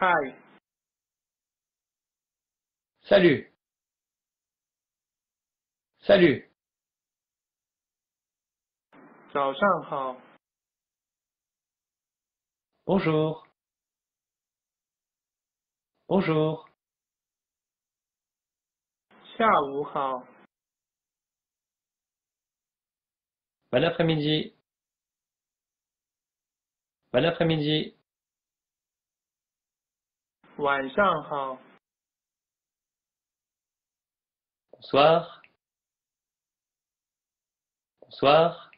嗨， Salut. Salut. 早上好， Bonjour. Bonjour. 下午好， Bon après-midi. Bon après-midi. 晚上好， Bonsoir. Bonsoir.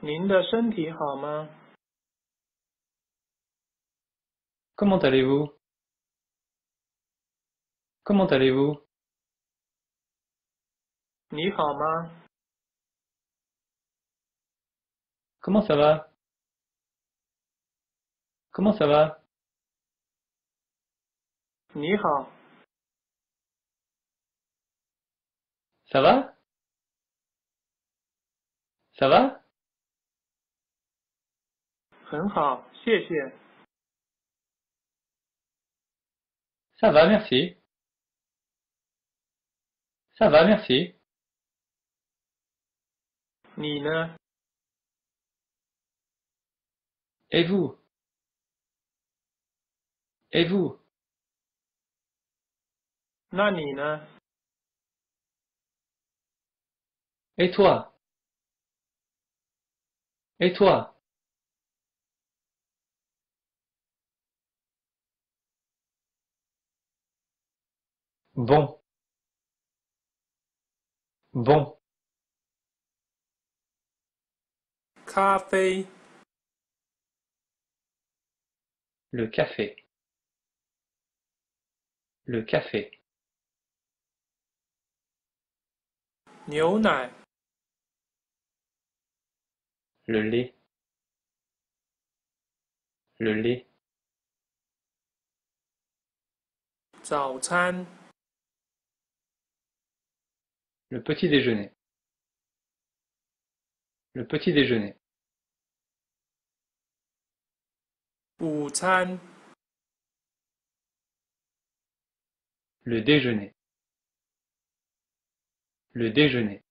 您的身体好吗？ Comment allez-vous Comment allez-vous 你好吗？ Comment ça va Comment ça va? Ni hao. Ça va? Ça va? Ça va, merci. Ça va, merci. Ni ne. Et vous? Et vous? Nanina. Et toi? Et toi? Bon. Bon. Café. Le café. Le café. Le lait. Le lait. Le petit déjeuner. Le petit déjeuner. Le déjeuner. Le déjeuner.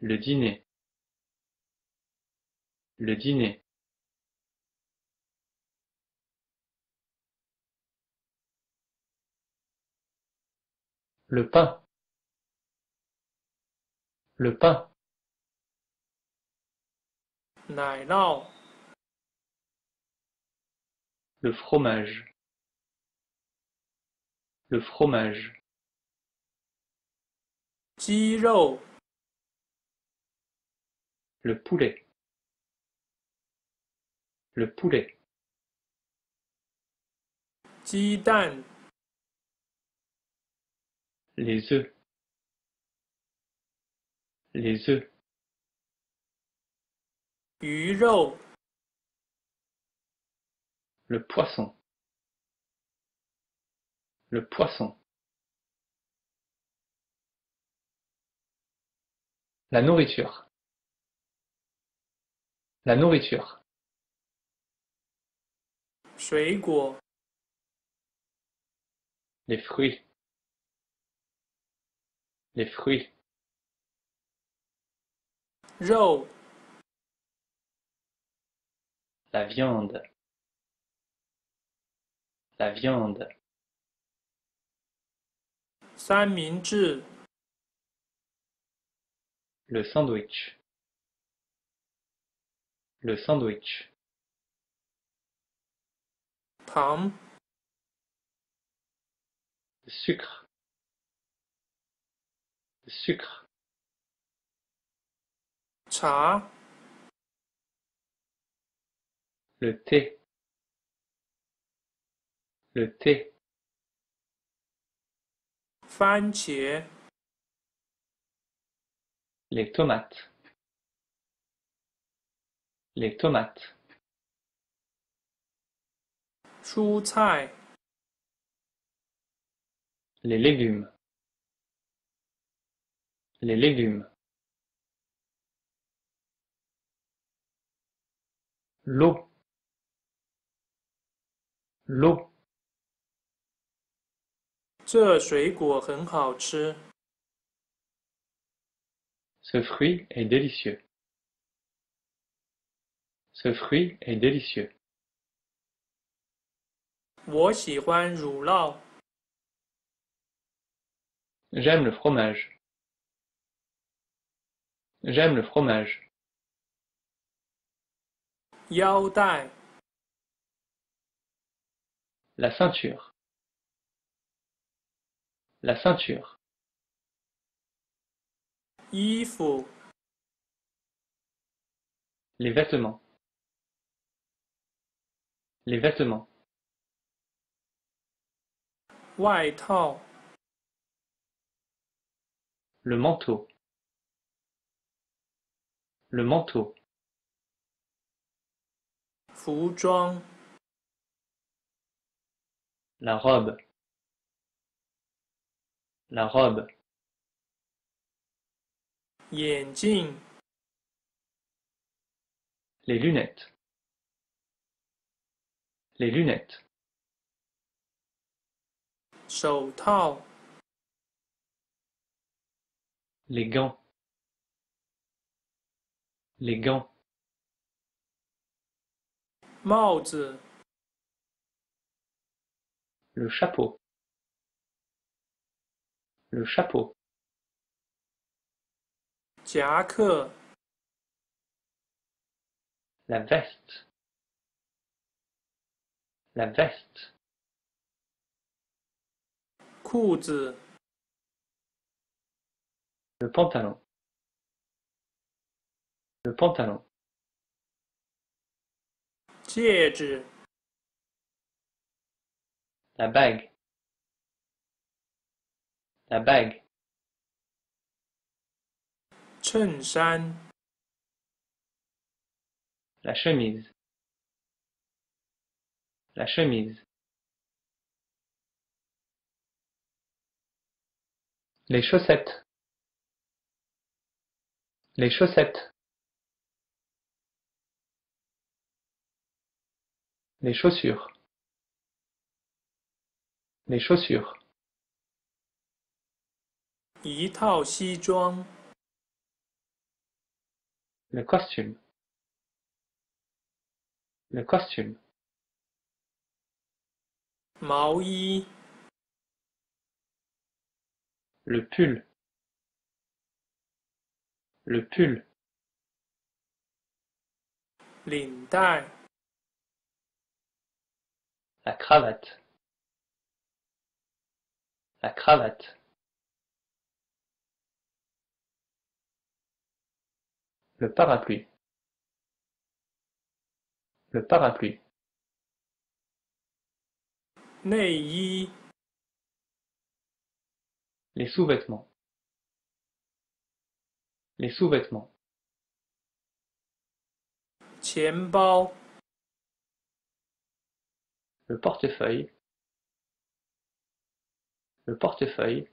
Le dîner. Le dîner. Le pain. Le pain. Le fromage. Le fromage. Le poulet. Le poulet. Les œufs. Les œufs. 鱼肉 le poisson. Le poisson. La nourriture. La nourriture. Les fruits. Les fruits. Joe. La viande La viande. 三明治、 Le sandwich. Le sandwich. 糖、 Le sucre. Le sucre. 茶、 Le thé. Le thé. Les tomates. Les tomates. Les légumes. Les légumes. L'eau. L'eau. 这水果很好吃。ce fruit est délicieux. Ce fruit est délicieux. 我喜欢乳酪。J'aime le fromage. J'aime le fromage. 腰带、La ceinture. La ceinture. Les vêtements. Les vêtements. Le manteau. Le manteau. La robe la robe. Les lunettes. Les lunettes. Les gants. Les gants. Le chapeau le chapeau. la veste. La veste. le pantalon. Le pantalon. la bague. La bague. La chemise. La chemise. Les chaussettes. Les chaussettes. Les chaussures. Les chaussures. 一套西装、 Le costume. Le costume. 毛衣、 Le pull. Le pull. 领带、 La cravate. La cravate. Le parapluie. Le parapluie. Les sous-vêtements. Les sous-vêtements. Le portefeuille. Le portefeuille.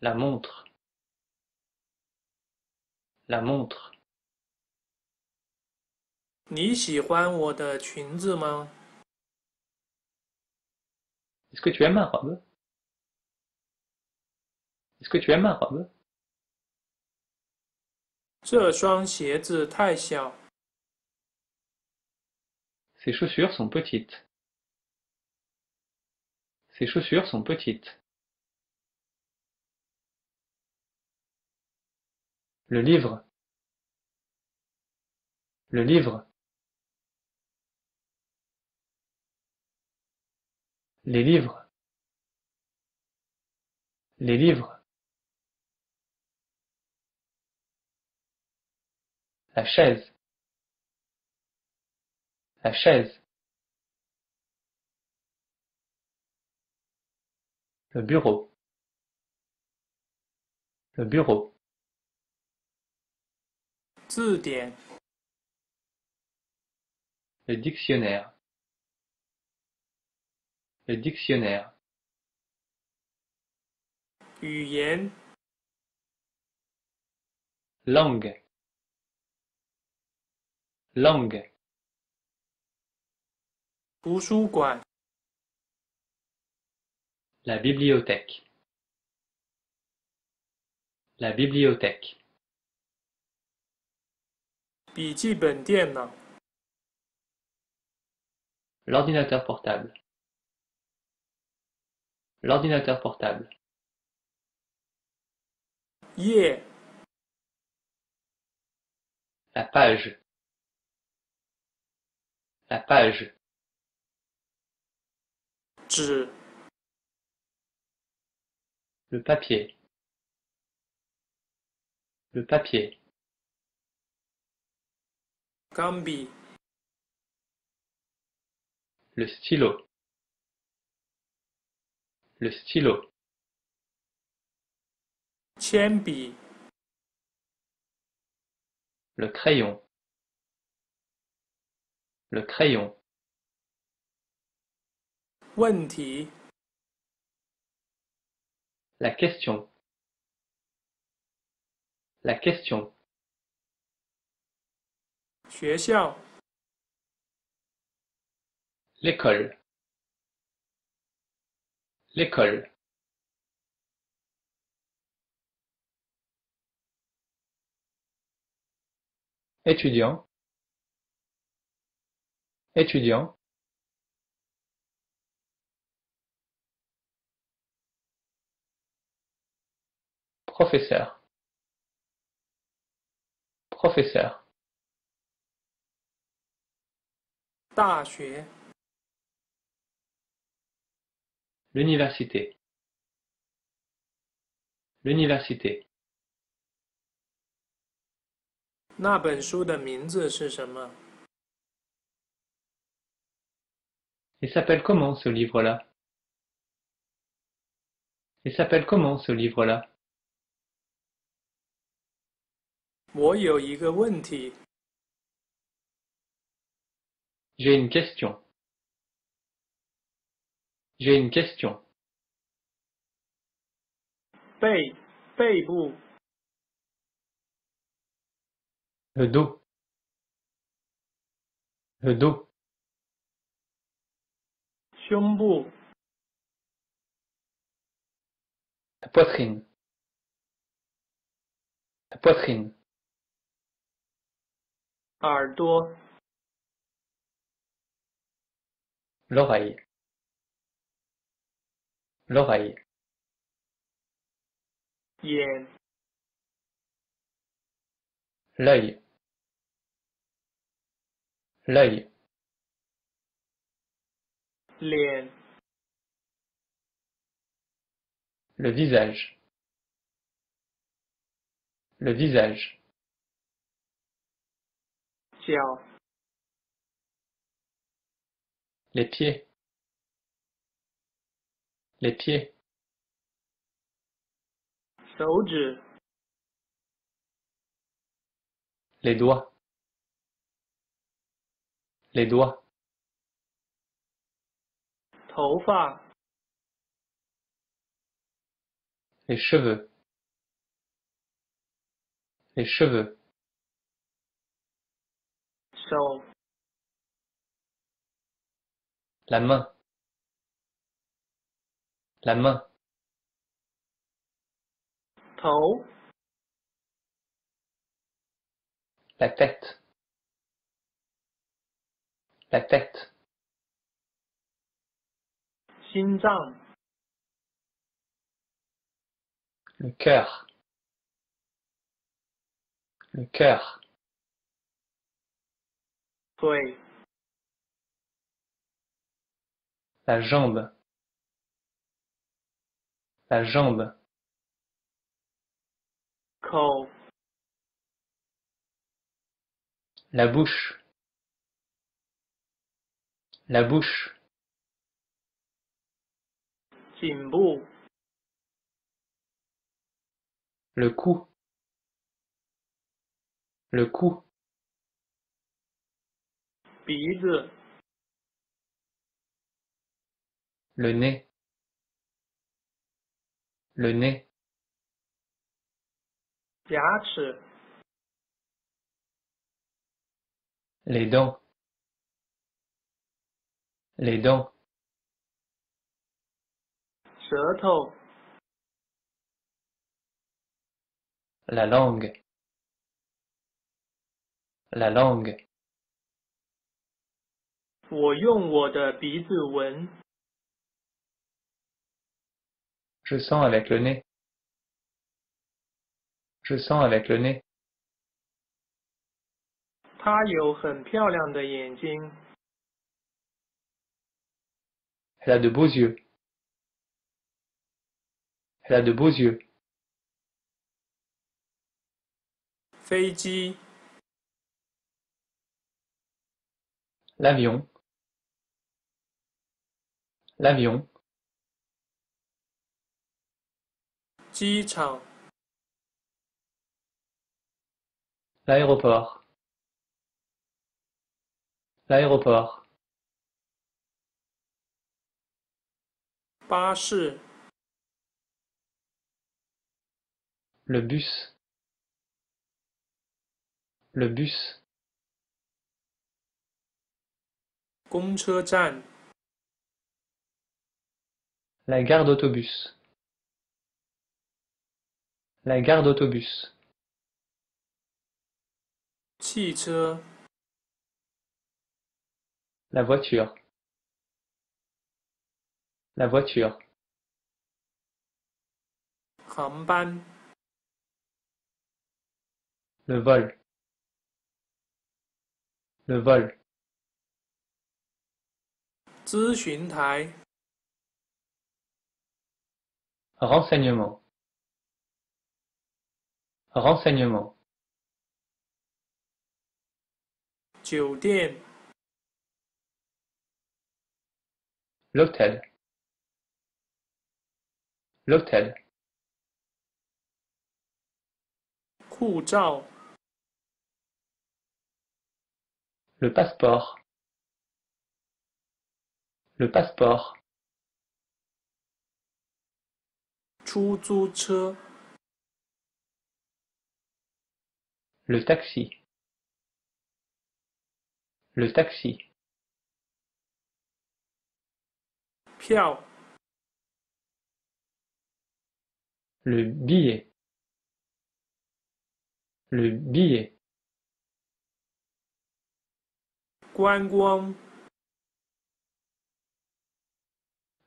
手表、 La montre. La montre. 你喜欢我的裙子吗？ Est-ce que tu aimes ma robe Est-ce que tu aimes ma robe 这双鞋子太小， Ces chaussures sont petites. Ces chaussures sont petites. Le livre. Le livre. Les livres. Les livres. La chaise. La chaise. Le bureau. Le bureau. 字典、 Le dictionnaire. Le dictionnaire. 语言、 langue, langue, 图书馆、 la bibliothèque, la bibliothèque, 笔记本电脑、 l'ordinateur portable, l'ordinateur portable, 页、 la page, la page, 纸、 le papier, le papier, cambie le stylo le stylo Tiempi. Le crayon. Le crayon. Wenti. La question. La question. 学校、l'école, l'école, étudiant, étudiant, professeur, professeur, 大学、 l'université, l'université, 那本书的名字是什么？ Il s'appelle comment ce livre-là Il s'appelle comment ce livre-là 我有一个问题， J'ai une question. J'ai une question. Le dos. Le dos. Shumbu. La poitrine. La poitrine. l'oreille l'oreille Bien. L'œil. L'œil. Bien. Le visage. Le visage les pieds. Les pieds. Les doigts. Les doigts. Les cheveux. Les cheveux. La main. La main. La tête. La tête. Xinzang. Le cœur. Le cœur. Oui. La jambe. La jambe. La bouche. La bouche. Jimbo. Le cou. Le cou. le nez, le 牙齿，les 舌头 longer 来 langue。我用我的鼻子闻。Je sens avec le nez. Je sens avec le nez. 她有很漂亮的眼睛， Elle a de beaux yeux. Elle a de beaux yeux. 飞机、 L'avion. L'avion. 机场、 L'aéroport. L'aéroport. 巴士、 Le bus. Le bus. 公车站、 La gare d'autobus. La gare d'autobus. La voiture. La voiture. Le vol. Le vol. Renseignement renseignements l'hôtel. L'hôtel. Le passeport. Le passeport. Le taxi. Le taxi. Piao. Le billet. Le billet.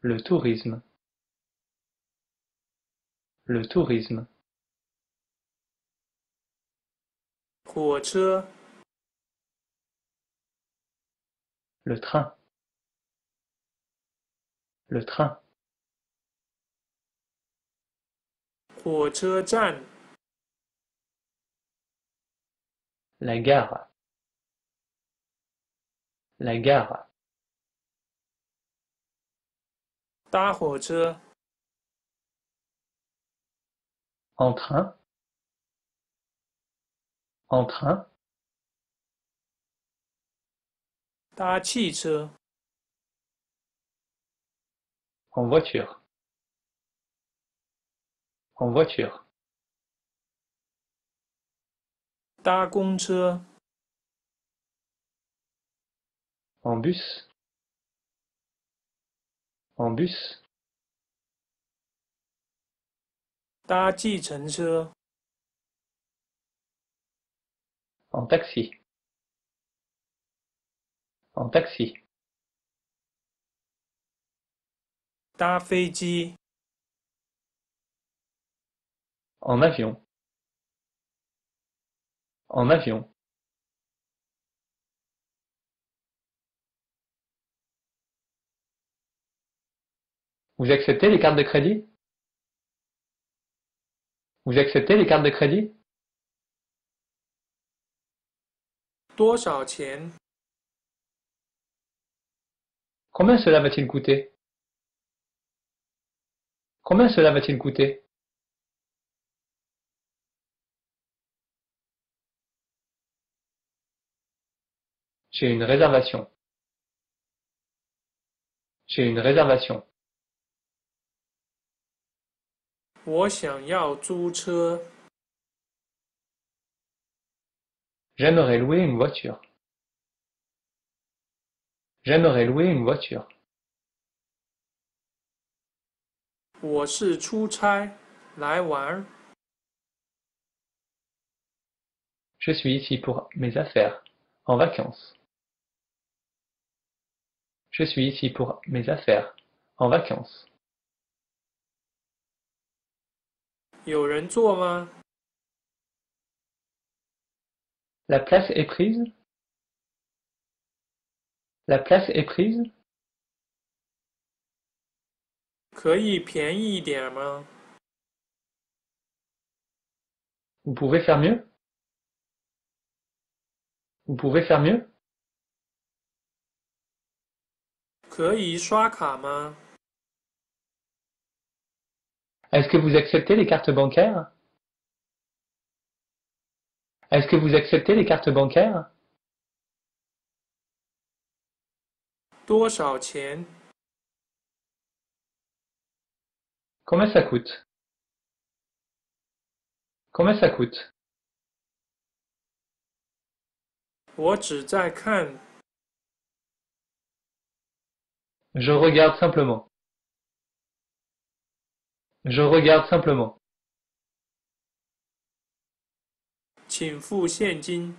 Le tourisme. Le tourisme. 火车、Le train. Le train. 火车站、La gare. La gare. 搭火车、En train. En train. 搭汽车、En voiture. En voiture. 搭公车、En bus. En bus. 搭计程车、En taxi. En taxi. 搭飞机、 En avion. En avion. Vous acceptez les cartes de crédit Vous acceptez les cartes de crédit 多少钱？Combien cela va-t-il coûter Combien cela va-t-il coûter J'ai une réservation. J'ai une réservation. 我想要租车。J'aimerais louer une voiture. J'aimerais louer une voiture. 我是出差来玩儿。 Je suis ici pour mes affaires, en vacances. Je suis ici pour mes affaires, en vacances. 有人坐吗？ La place est prise? La place est prise? Vous pouvez faire mieux? Vous pouvez faire mieux? Est-ce que vous acceptez les cartes bancaires? Est-ce que vous acceptez les cartes bancaires? Combien ça coûte? Combien ça coûte? Je regarde simplement. Je regarde simplement. 请付现金。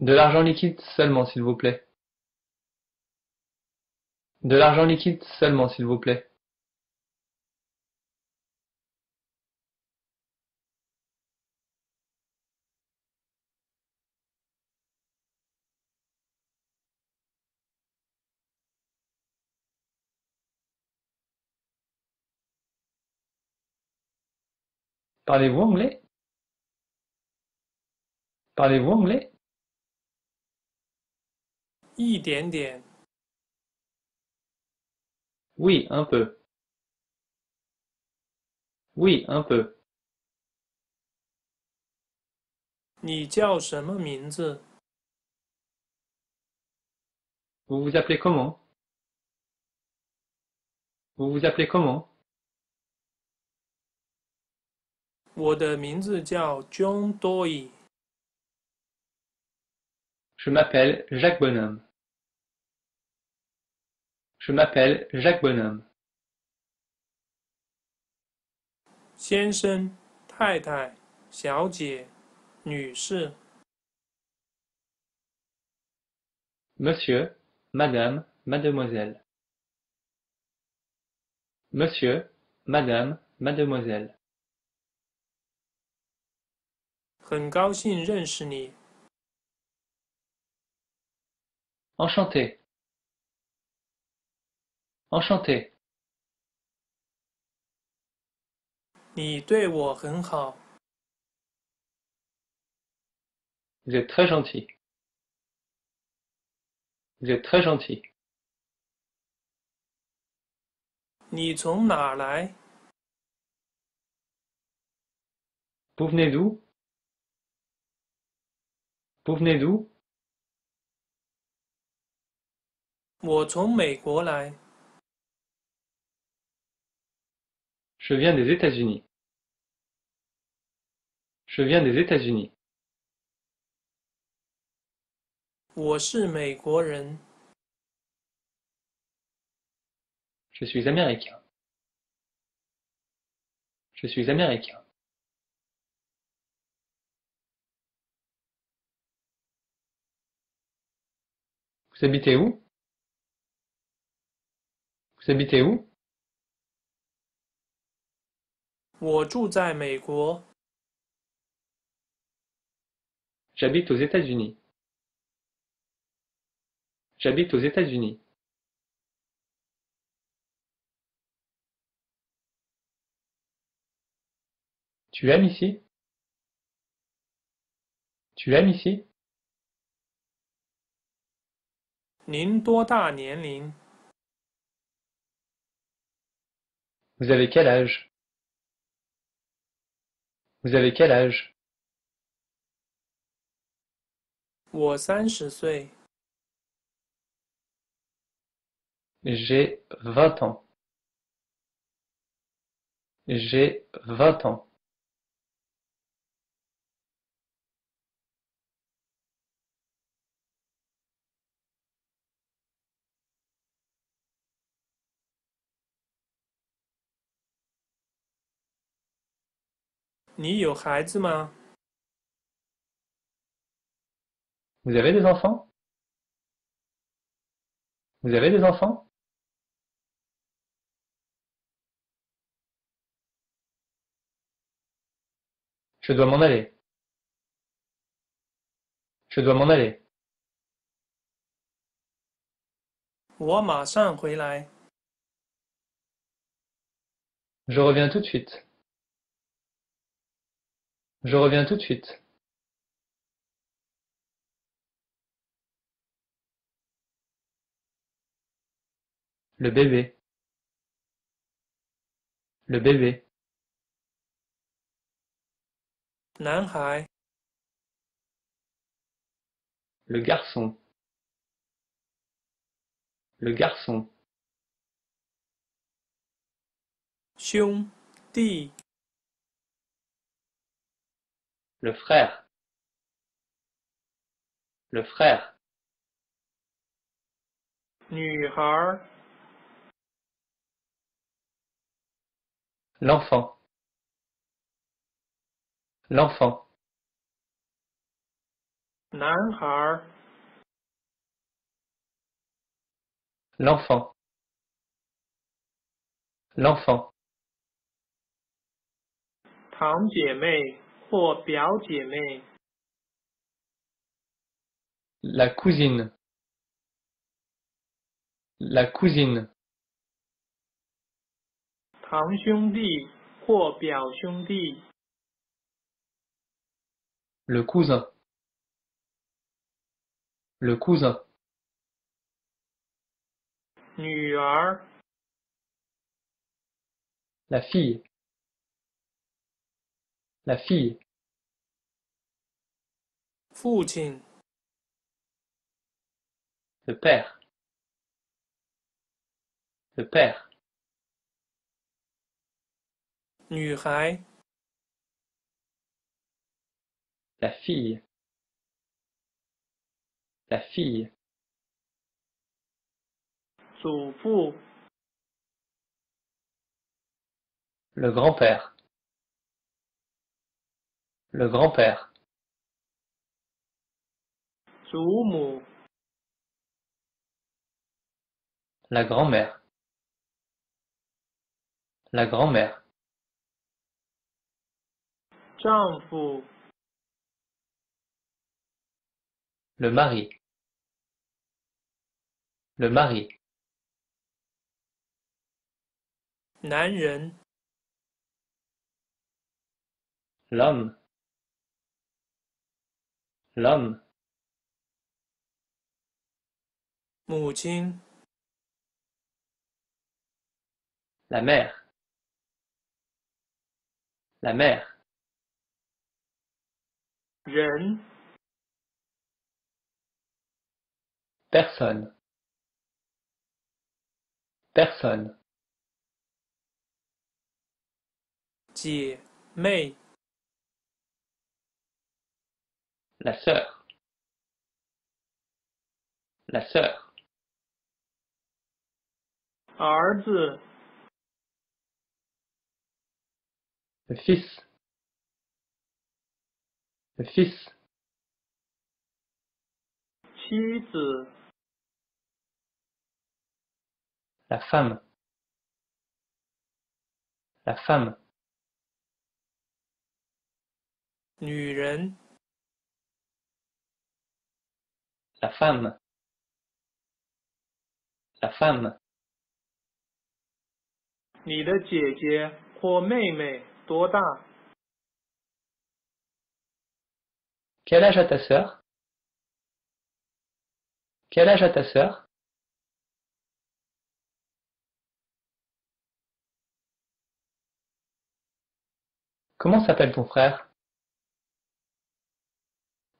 De l'argent liquide seulement, s'il vous plaît. De l'argent liquide seulement, s'il vous plaît. Parlez-vous anglais Parlez-vous anglais 一点点。 Oui, un peu. Oui, un peu. 你叫什么名字？ Vous vous appelez comment Vous vous appelez comment 我的名字叫 John Doe。Je m'appelle Jacques Bonhomme. Je m'appelle Jacques Bonhomme. 先生、太太、小姐、女士，Monsieur, Madame, Mademoiselle. Monsieur, Madame, Mademoiselle. 很高兴认识你。Enchanté. Enchanté. 你对我很好。Vous êtes très gentil. Vous êtes très gentil. 你从哪来？Vous venez d'où vous venez d'où Je viens des États-Unis. Je viens des États-Unis. Je suis américain. Je suis américain. Vous habitez où Vous habitez où 我住在美国。 J'habite aux États-Unis. J'habite aux États-Unis. Tu aimes ici Tu aimes ici 您多大年龄？ Vous avez quel âge Vous avez quel âge 我三十岁。 J'ai vingt ans. J'ai vingt ans. 你有孩子吗？ Vous avez des enfants Vous avez des enfants Je dois m'en aller. Je dois m'en aller. 我马上回来。 Je reviens tout de suite. Je reviens tout de suite. Le bébé. Le bébé. Le garçon. Le garçon. Le frère. Le frère. 女孩， L'enfant. L'enfant. 男孩， L'enfant. L'enfant. 堂姐妹 或表姐妹， La cousine. La cousine. 堂兄弟或表兄弟， Le cousin. Le cousin. 女儿， La fille. La fille. 父亲， Le père. Le père. 女孩， La fille. La fille. 祖父， Le grand-père. Le grand-père. La grand-mère. La grand-mère. Le mari. Le mari. Nanren. L'homme. L'homme. 母亲， La mère. La mère. 人， Personne. Personne. 姐妹， La sœur. La sœur. 儿子，Le fils. Le fils. 妻子，La femme. La femme. 女人，La femme. La femme. 你的姐姐或妹妹多大？ Quel âge a ta sœur Quel âge a ta sœur Comment s'appelle ton frère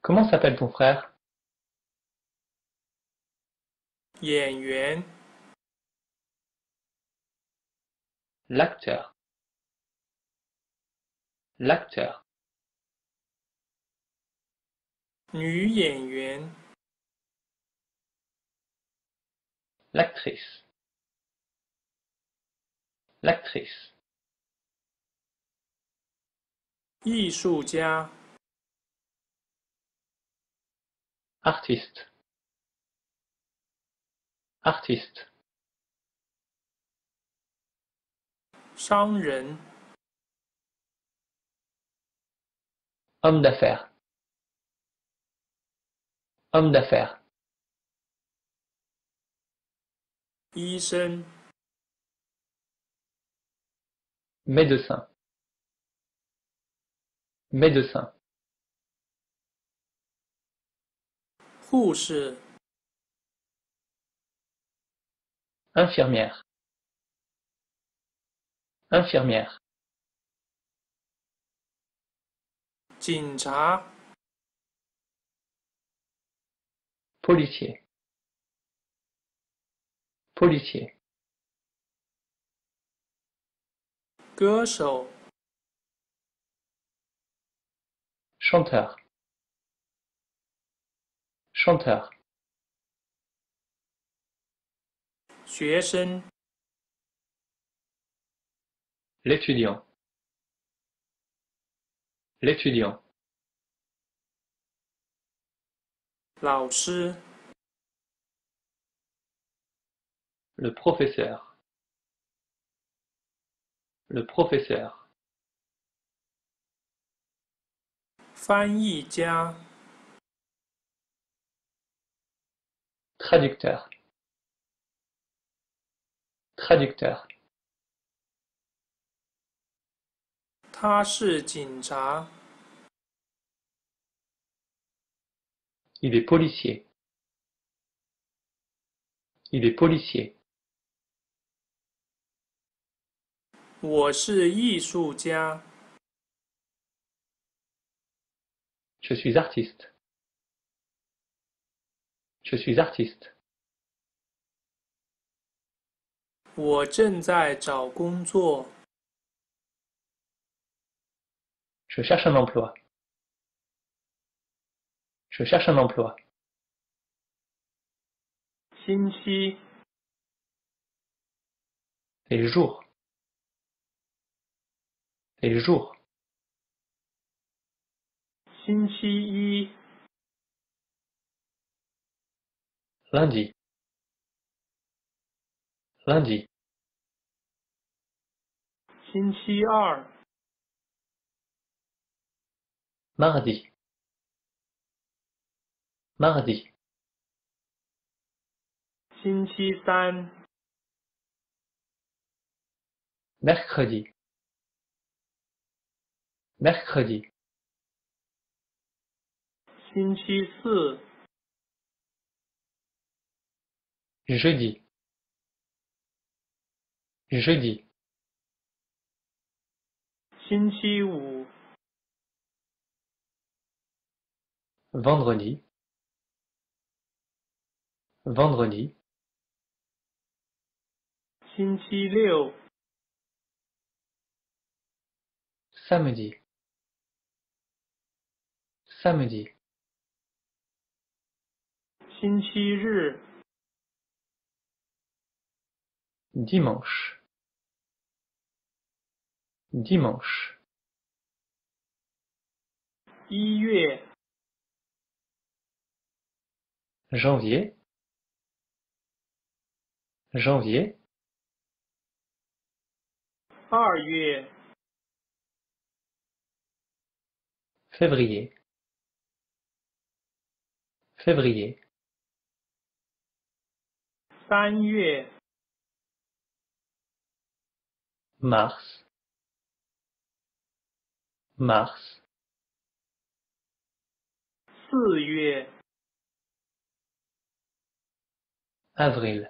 Comment s'appelle ton frère 演员， L'acteur. L'acteur. 女演员， L'actrice. L'actrice. 艺术家、 artiste, artiste, 商人、 homme d'affaires, homme d'affaires, 医生、 médecin, médecin, 护士、 infirmière, infirmière. Policier. Policier. Chanteur. Chanteur l'étudiant. L'étudiant. Le professeur. Le professeur. Traducteur. Traducteur. 他是警察、il est policier, il est policier, 我是艺术家、je suis artiste, je suis artiste, 我正在找工作、je cherche un emploi, je cherche un emploi, 星期、 les jours, les jours, 星期一、 lundi, lundi, 星期二、 Mardi, mardi, 星期三、mercredi, mercredi, 星期四、jeudi, jeudi, 星期五、vendredi. Vendredi. Samedi. Samedi. Dimanche. Dimanche janvier. Janvier. Février. Février. Mars. Mars. avril.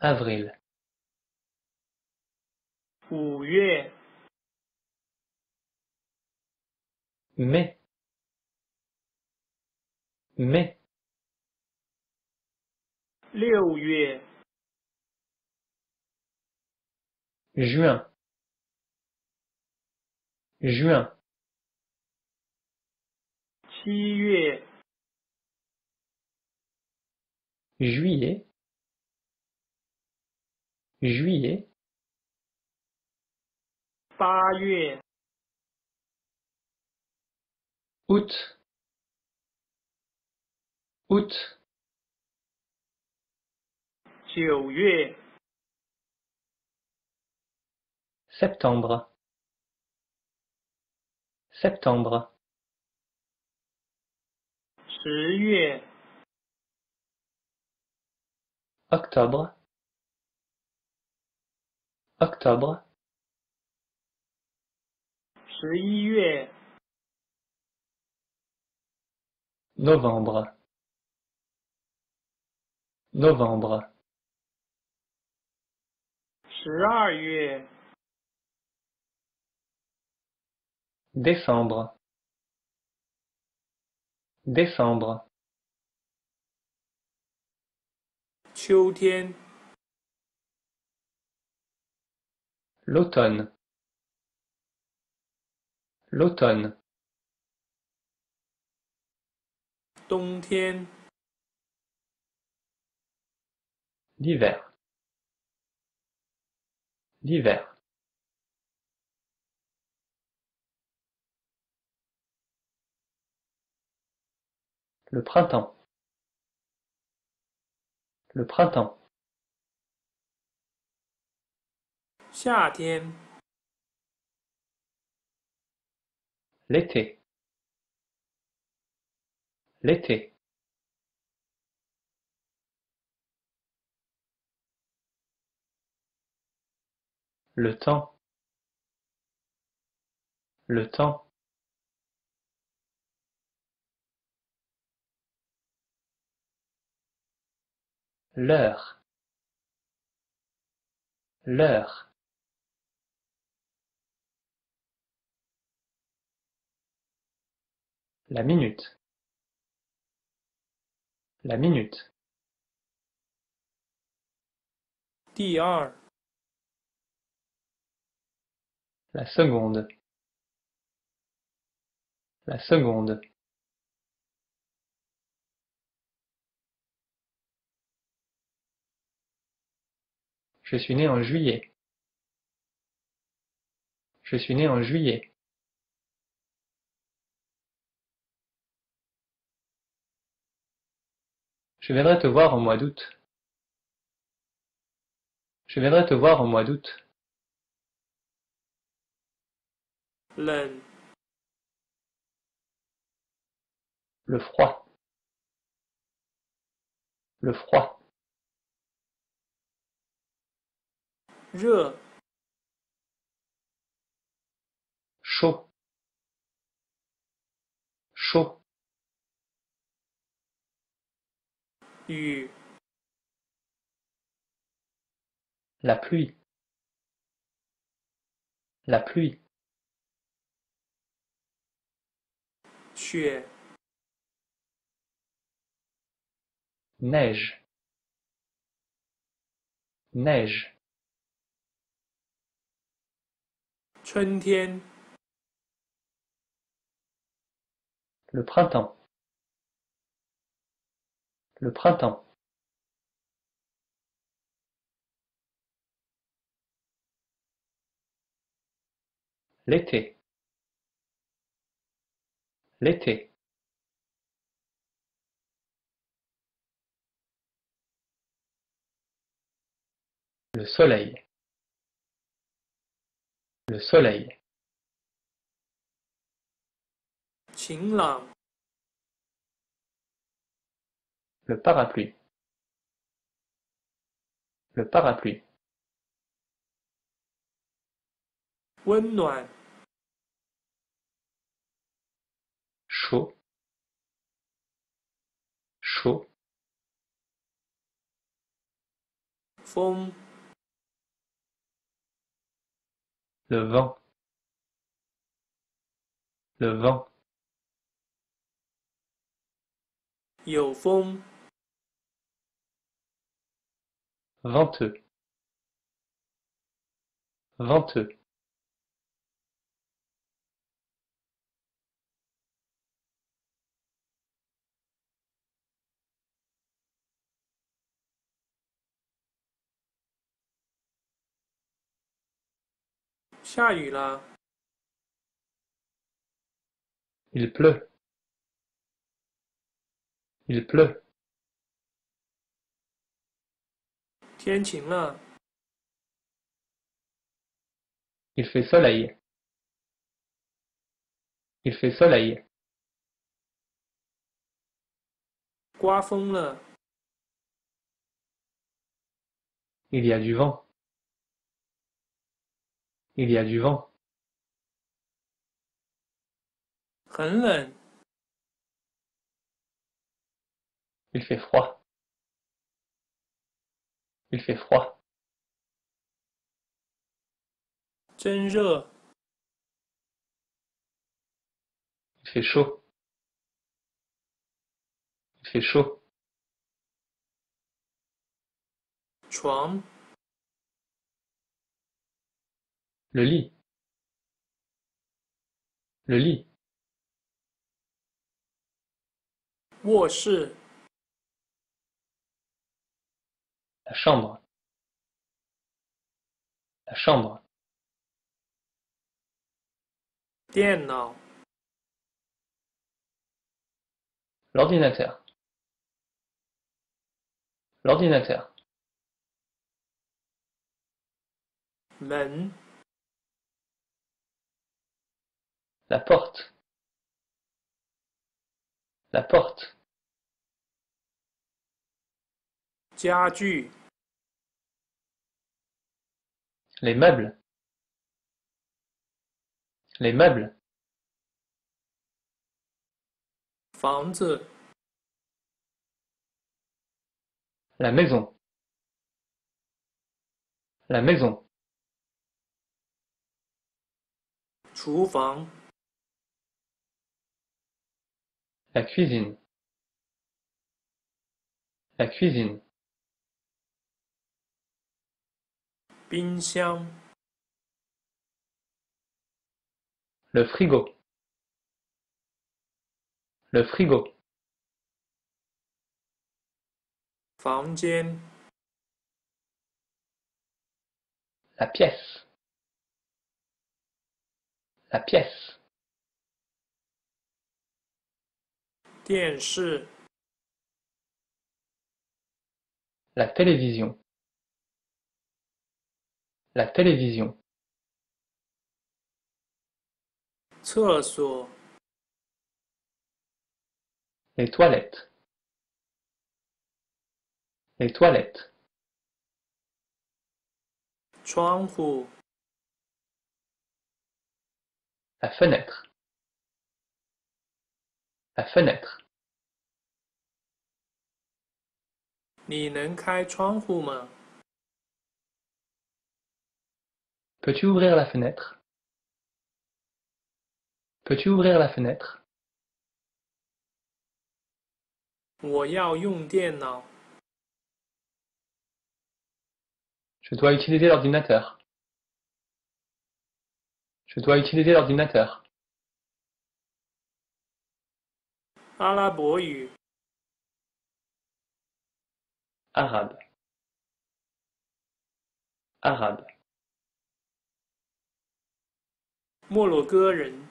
Avril. Mai. Mai. Juin. Juin. 七月 juillet juillet. Août. Août. Septembre. Septembre octobre. Octobre. Novembre. Novembre. Décembre. Décembre. 秋天、 l'automne, l'automne, 冬天、 l'hiver, l'hiver, le printemps, le printemps, l'été, l'été, le temps, le temps, l'heure, l'heure, la minute, la minute, 第二、la seconde, la seconde, je suis né en juillet, je suis né en juillet, je viendrai te voir au mois d'août, je viendrai te voir au mois d'août. 冷、Le froid. Le froid. 热、 Chaud. Chaud. 雨、 La pluie. La pluie. 雪、 Neige. Neige. 春天、Le printemps. Le printemps. L'été. L'été. Le soleil. Le soleil. Le parapluie. Le parapluie. Chaud. Chaud. Fond. Le vent. Le vent. 有风、Venteux. Venteux. 下 下雨了， Il pleut. Il pleut. 天晴了， Il fait soleil. Il fait soleil. 刮风了， Il y a du vent. il y a du vent. Il fait froid. Il fait froid. Il fait chaud. Il fait chaud. Le lit. Le lit. 卧室，La chambre. La chambre. 电脑，L'ordinateur. L'ordinateur. 门，La porte. La porte. 家具， Les meubles. Les meubles. 房子， La maison. La maison. 厨房， La cuisine. La cuisine. 冰箱， Le frigo. Le frigo. 房间， La pièce. La pièce. 电视， La télévision. La télévision. 厕所， Les toilettes. Les toilettes. 窗户， La fenêtre. La fenêtre. Peux-tu ouvrir la fenêtre? Peux-tu ouvrir la fenêtre? Je dois utiliser l'ordinateur. Je dois utiliser l'ordinateur. 阿拉伯语洛哥人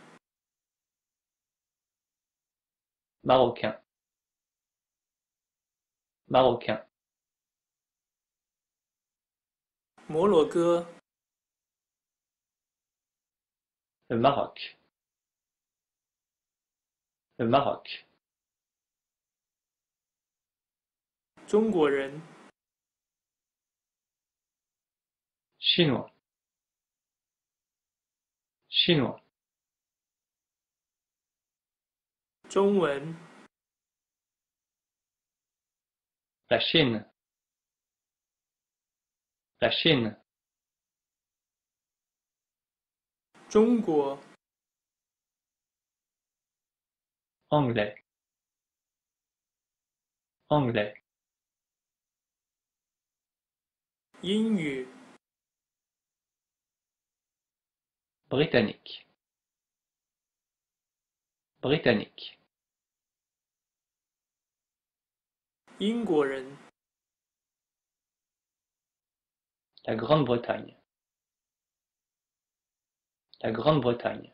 ，Marocain. Marocain. 摩洛哥，Le Maroc. Le Maroc. 中国人。信我，信我。中文。来信呢？来信呢？中国。Anglais. Anglais. 英语， Britannique. Britannique. 英国人， La Grande-Bretagne. La Grande-Bretagne.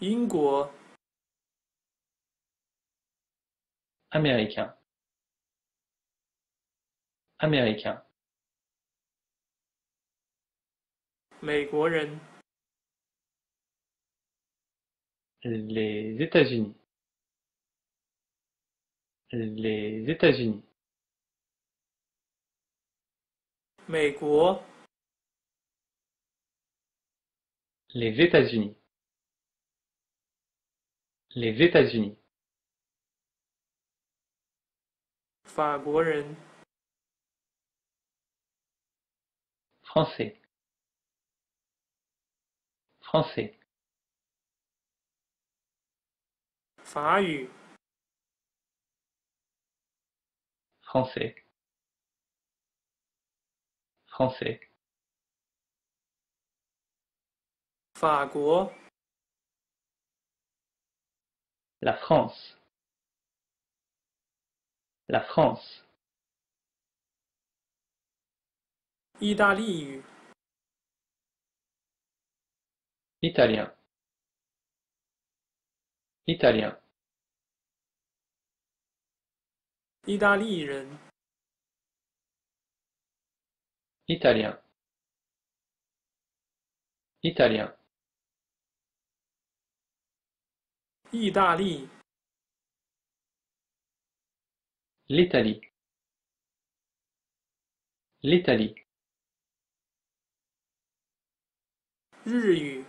英国、 Américain. américain. les États-Unis. Les États-Unis. Les États-Unis. Les États-Unis. français. Français. Français. Français. Français la France. La France. 意大利语、 Italien. Italien. 意大利人、 Italien. Italien. 意大利、 L'Italie. L'Italie. 日语、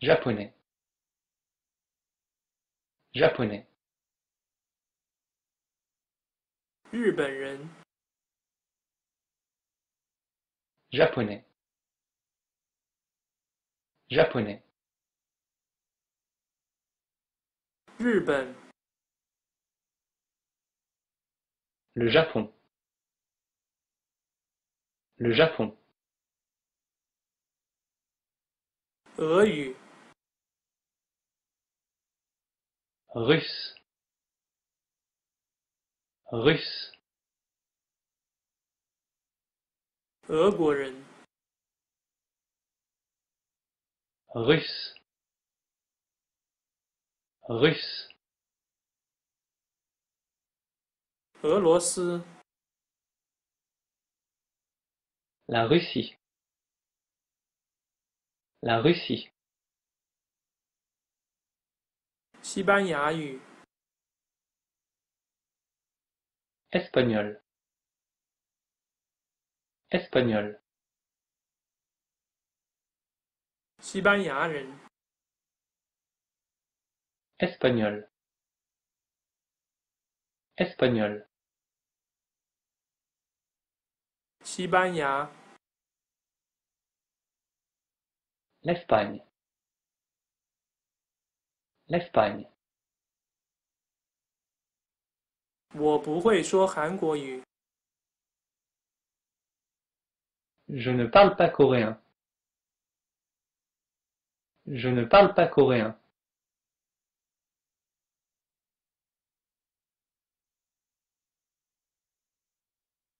Japonais. Japonais. 日本人、 Japonais. Japonais. 日本、 Le Japon. Le Japon. 俄语、 Russe. Russe. 俄国人、 Russe. Russe. 俄罗斯、 La Russie. La Russie. 西班牙语、 Espagnol. Espagnol. 西班牙人、 Espagnol. Espagnol. 西班牙、 l'Espagne l'Espagne Je ne parle pas coréen. Je ne parle pas coréen.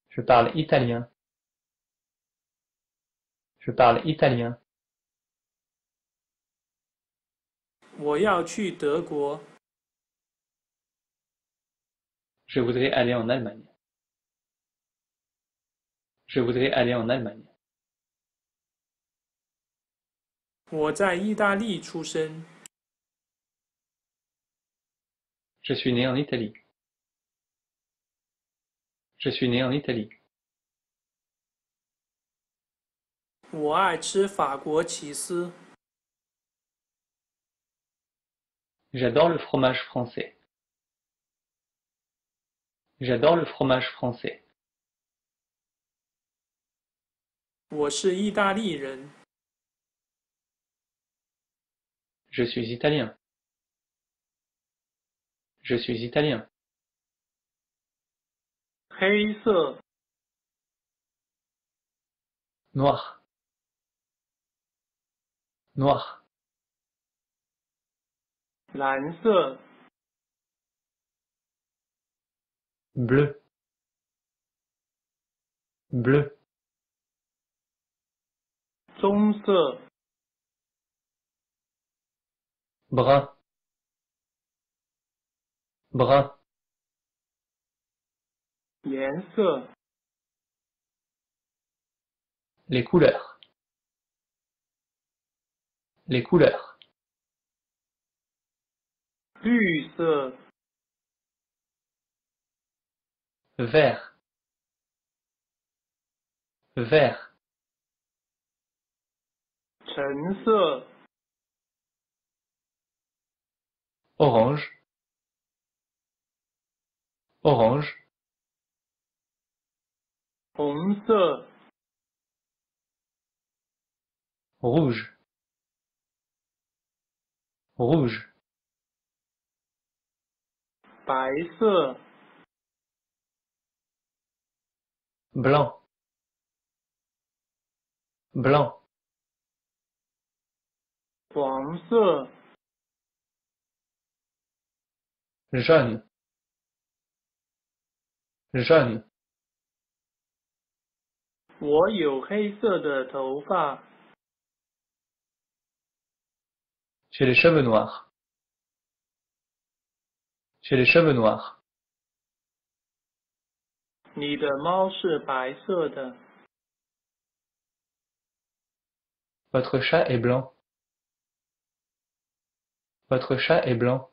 Je parle italien. Je parle italien. 我要去德国，Je voudrais aller en Allemagne. Je voudrais aller en Allemagne. 我在意大利出生，Je suis né en Italie. Je suis né en Italie. 我爱吃法国起司，J'adore le fromage français. J'adore le fromage français. 我是意大利人， Je suis italien. Je suis italien. 黑色、 Noir. Noir. 蓝色、 Bleu. bleu, 棕色、 brun, brun, 颜色、 les couleurs, les couleurs, 绿色、 vert, vert, 橙色、 orange, orange, 红色、 rouge, rouge, 白色、blanc, blanc, 黄色、jaune, jaune, 我有黑色的头发，j'ai les cheveux noirs, J'ai les cheveux noirs. Votre chat est blanc. Votre chat est blanc.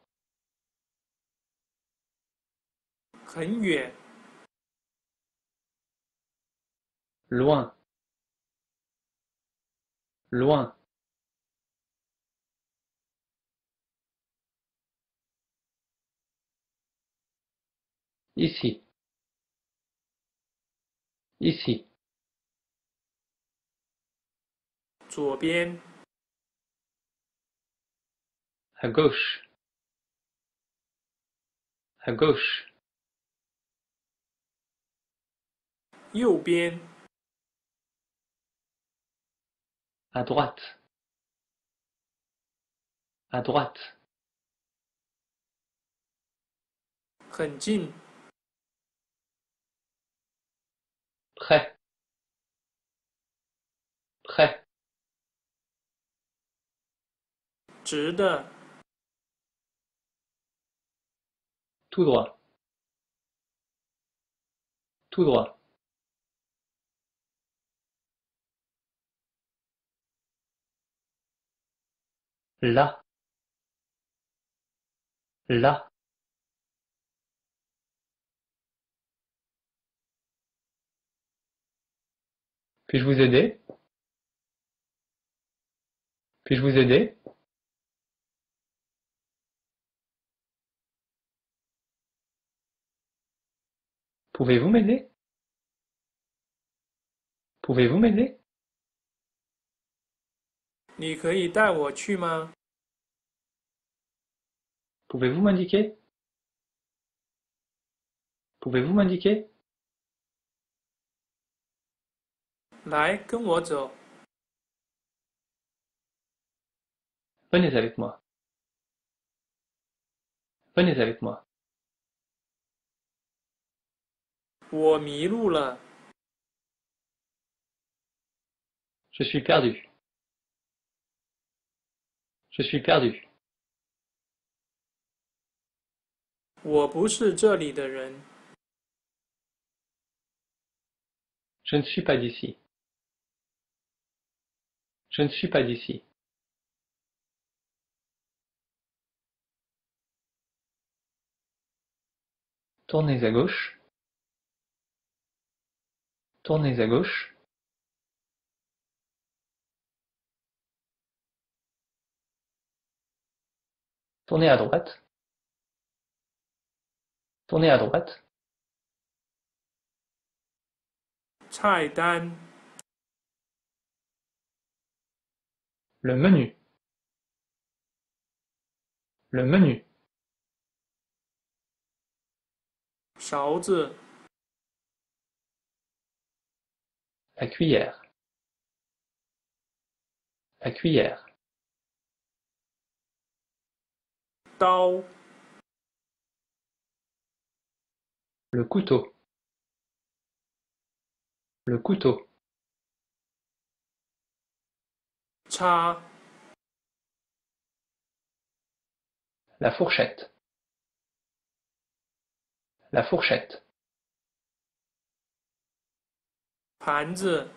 Loin. Loin.，ici, ici, 左边，à gauche, à gauche, 右边，à droite, à droite, 很近，près, près, 直的，tout droit, tout droit, là, là, Puis-je vous aider? puis-je vous aider? Pouvez-vous m'aider? Pouvez-vous m'aider? Pouvez-vous m'indiquer? Pouvez-vous m'indiquer? 来，跟我走，Venez avec moi. Venez avec moi. 我迷路了，Je suis perdu. Je suis perdu. 我不是这里的人，Je ne suis pas d'ici. Je ne suis pas d'ici. Tournez à gauche. Tournez à gauche. Tournez à droite. Tournez à droite. Le menu. Le menu. 勺子， La cuillère. La cuillère. 刀， Le couteau. Le couteau. La fourchette. La fourchette. 盘子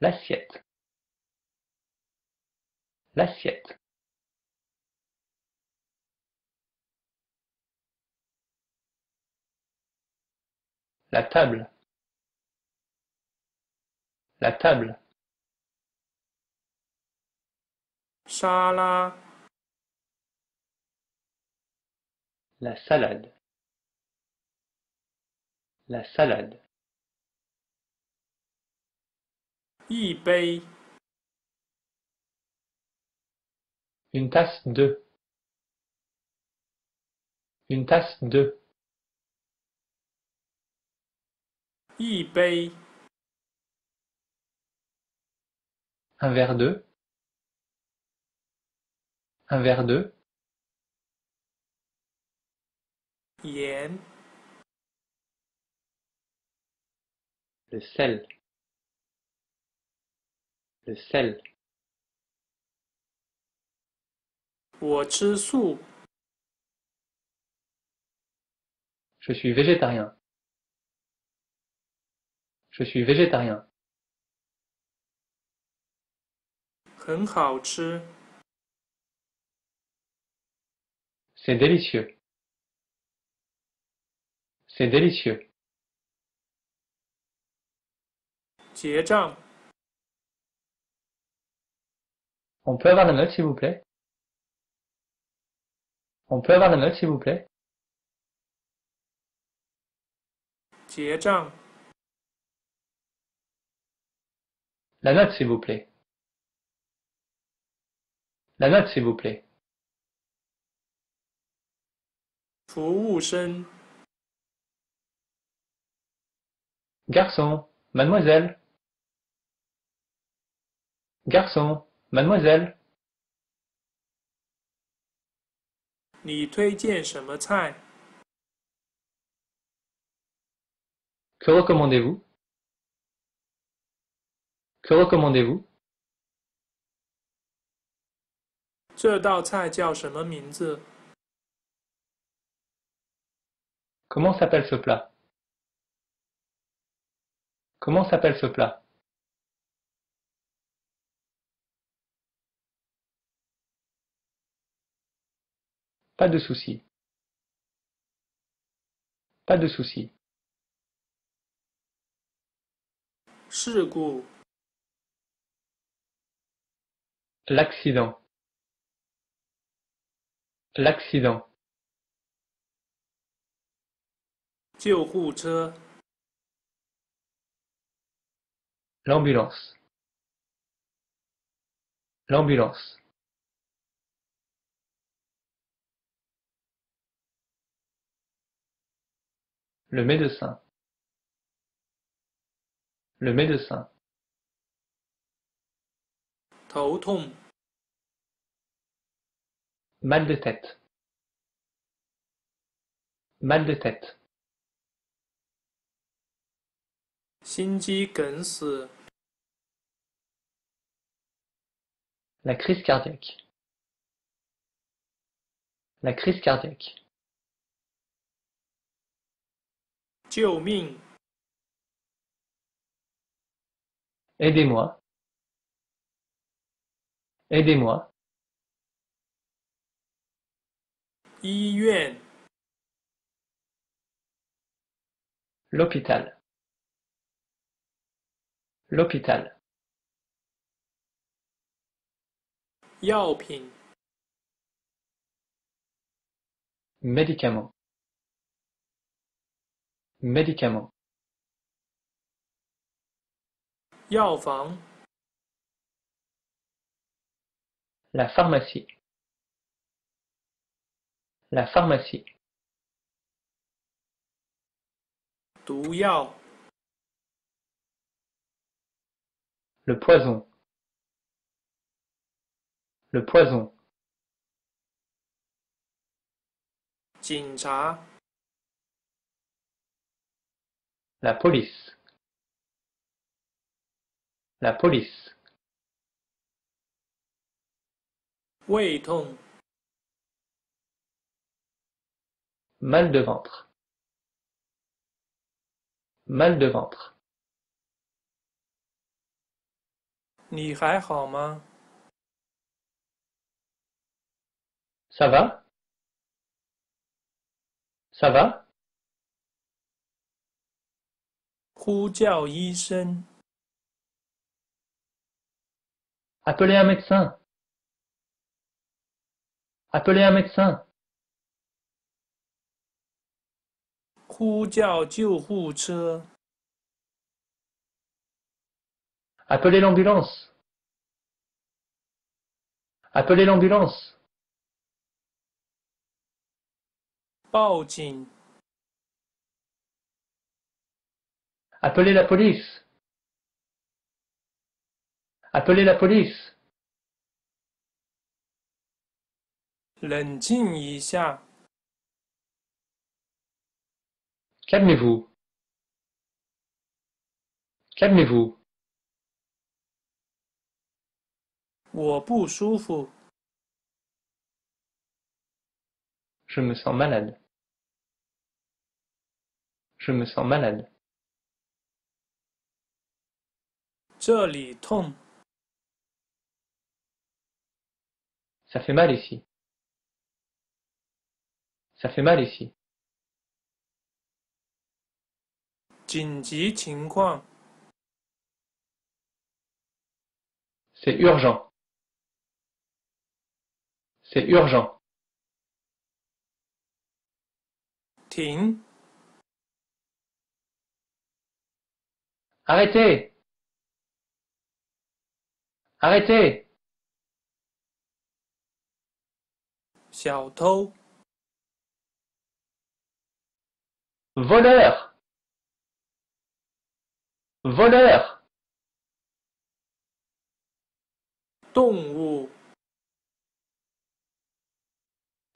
L'assiette. L'assiette. 'La table. La table. La salade. La salade. Une tasse de. Une tasse de. Un verre de. Un verre de. Yen. Le sel. Le sel. Je suis végétarien. Je suis végétarien. 很好吃。 C'est délicieux. C'est délicieux. 结账。 On peut avoir la note, s'il vous plaît On peut avoir la note, s'il vous plaît 结账。 La note, s'il vous plaît. La note, s'il vous plaît. 服务生。 Garçon, mademoiselle. Garçon, mademoiselle. 你推荐什么菜？ Que recommandez-vous Que recommandez-vous 这道菜叫什么名字？Comment s'appelle ce plat Comment s'appelle ce plat Pas de souci. Pas de souci. 事故。L'accident. l'accident. l'ambulance. L'ambulance. Le médecin. Le médecin. 头痛。 Mal de tête. Mal de tête. 心肌梗死。 La crise cardiaque. La crise cardiaque. 救命！ Aidez-moi. Aidez-moi. 医院。 L'hôpital. L'hôpital. 药品。 Médicament. Médicament. 药房。 La pharmacie. La pharmacie. Le poison. Le poison. La police. La police. 胃痛 Mal de ventre. Mal de ventre. 你还好吗？ Ça va Ça va 呼叫医生， Appelez un médecin. Appelez un médecin. 呼叫救护车，Appelez l'ambulance. Appelez l'ambulance. 报警，Appelez la police. Appelez la police. 冷静一下，calmez-vous calmez-vous Je me sens malade. Je me sens malade. Ça fait mal ici. Ça fait mal ici. 紧急情况， C'est urgent. C'est urgent. 停， Arrêtez Arrêtez 小偷， Voleur Voleur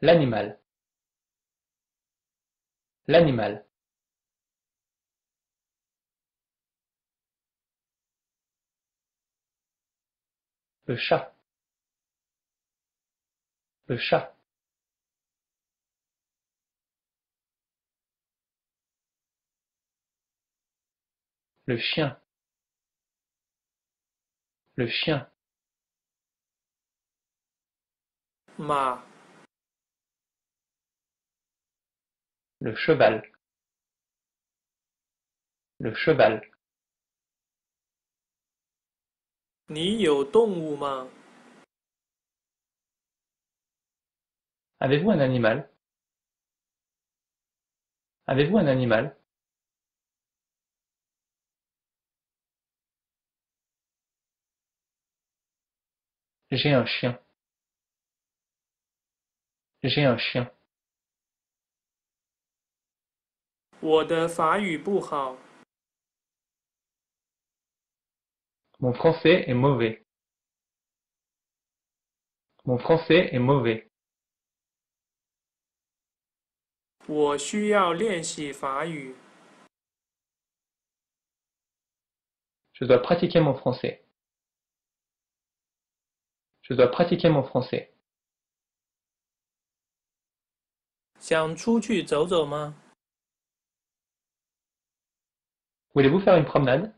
L'animal. L'animal. Le chat. Le chat. Le chien. Le chien. Le cheval. Le cheval. Ni Avez-vous un animal? Avez-vous un animal? J'ai un chien. J'ai un chien. 我的法语不好， Mon français est mauvais. Mon français est mauvais. 我需要练习法语。 Je dois pratiquer mon français. Je dois pratiquer mon français. 想出去走走吗？ Voulez-vous faire une promenade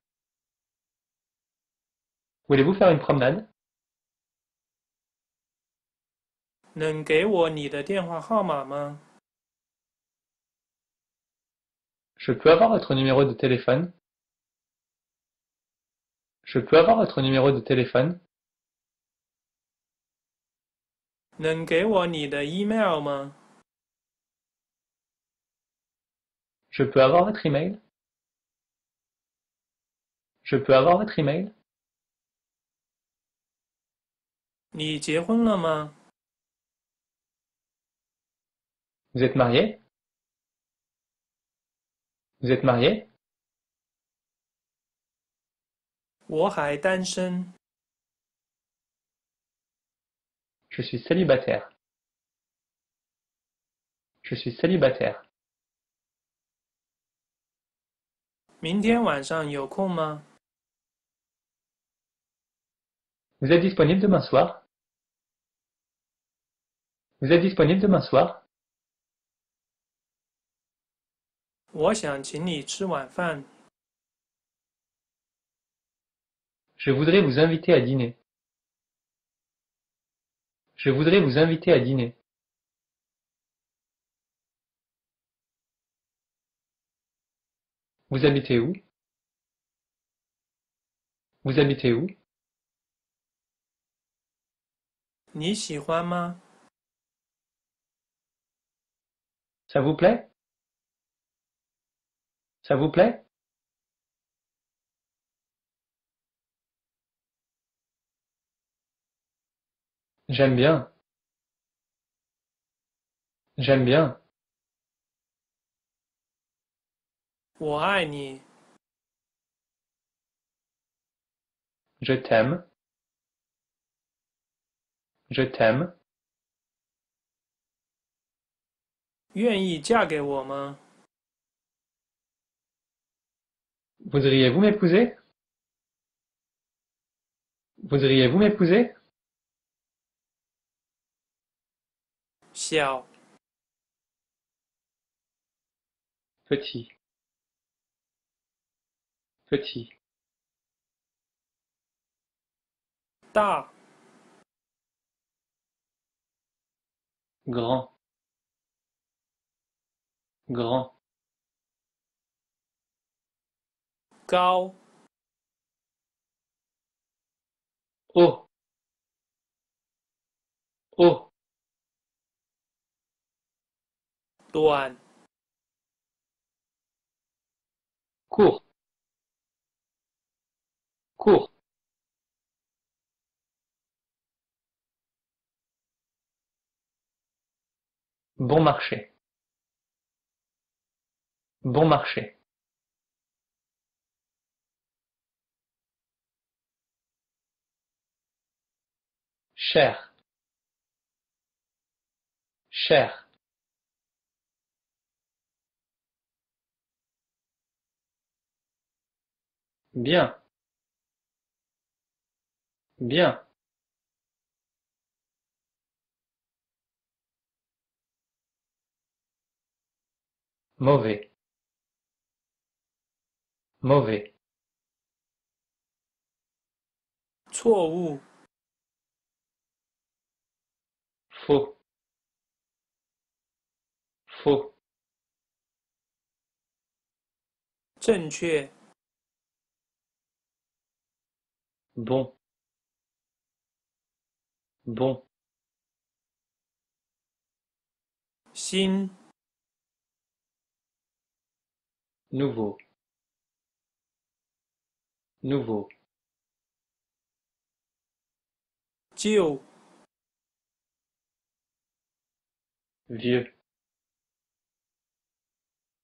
Voulez-vous faire une promenade 能给我你的电话号码吗？ Je peux avoir votre numéro de téléphone Je peux avoir votre numéro de téléphone 能给我你的 email 吗？Je peux avoir votre email Je peux avoir votre email 你结婚了吗？Vous êtes marié Vous êtes marié 我还单身。Je suis célibataire. Je suis célibataire. 明天晚上有空吗？ Vous êtes disponible demain soir Vous êtes disponible demain soir 我想请你吃晚饭。 Je voudrais vous inviter à dîner. Je voudrais vous inviter à dîner. Vous habitez où Vous habitez où 你喜欢吗？ Ça vous plaît Ça vous plaît J'aime bien. J'aime bien. Je t'aime. Je t'aime. Voudriez-vous m'épouser? Voudriez-vous m'épouser? petit. Petit. Grand. Grand. Haut. Haut. 短，Court. Court. Bon marché. Bon marché. Cher. Cher. Bien. Bien. Mauvais. Mauvais. 错误，Faux. Faux. 正确，Bon. Bon. 新，Nouveau. Nouveau. 旧，Vieux.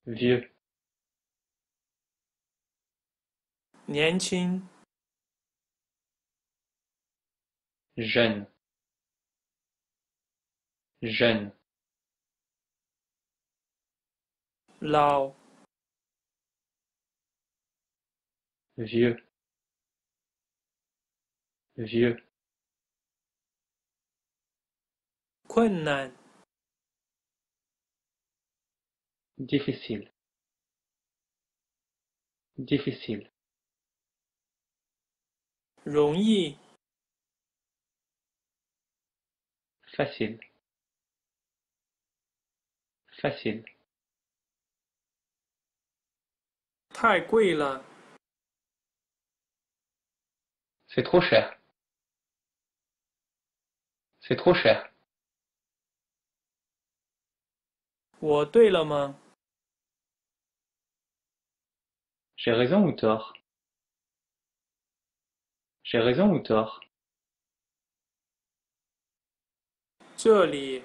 Vieux. 年轻，jeune. Jeune. Lao. Vieux. Vieux. difficile. Difficile. facile. Facile. c'est trop cher. C'est trop cher. J'ai raison ou tort? J'ai raison ou tort? 这里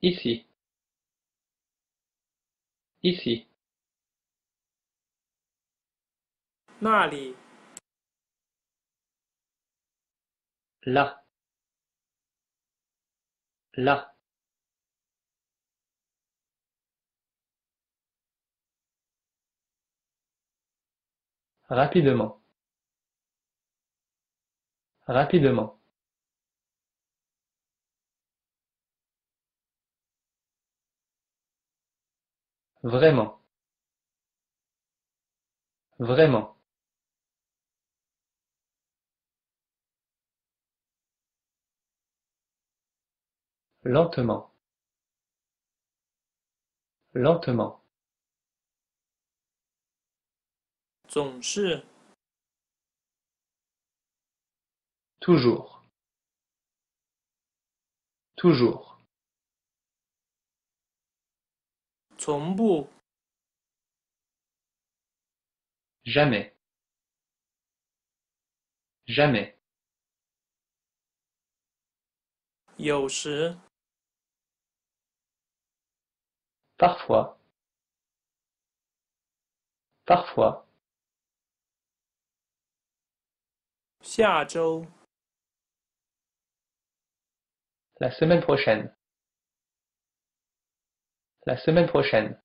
，ici, ici, là, là, rapidement. Rapidement. Vraiment. Vraiment. Lentement. Lentement. Toujours. Toujours. 从不 Jamais. Jamais. 有时 Parfois. Parfois. 下周 La semaine prochaine. La semaine prochaine.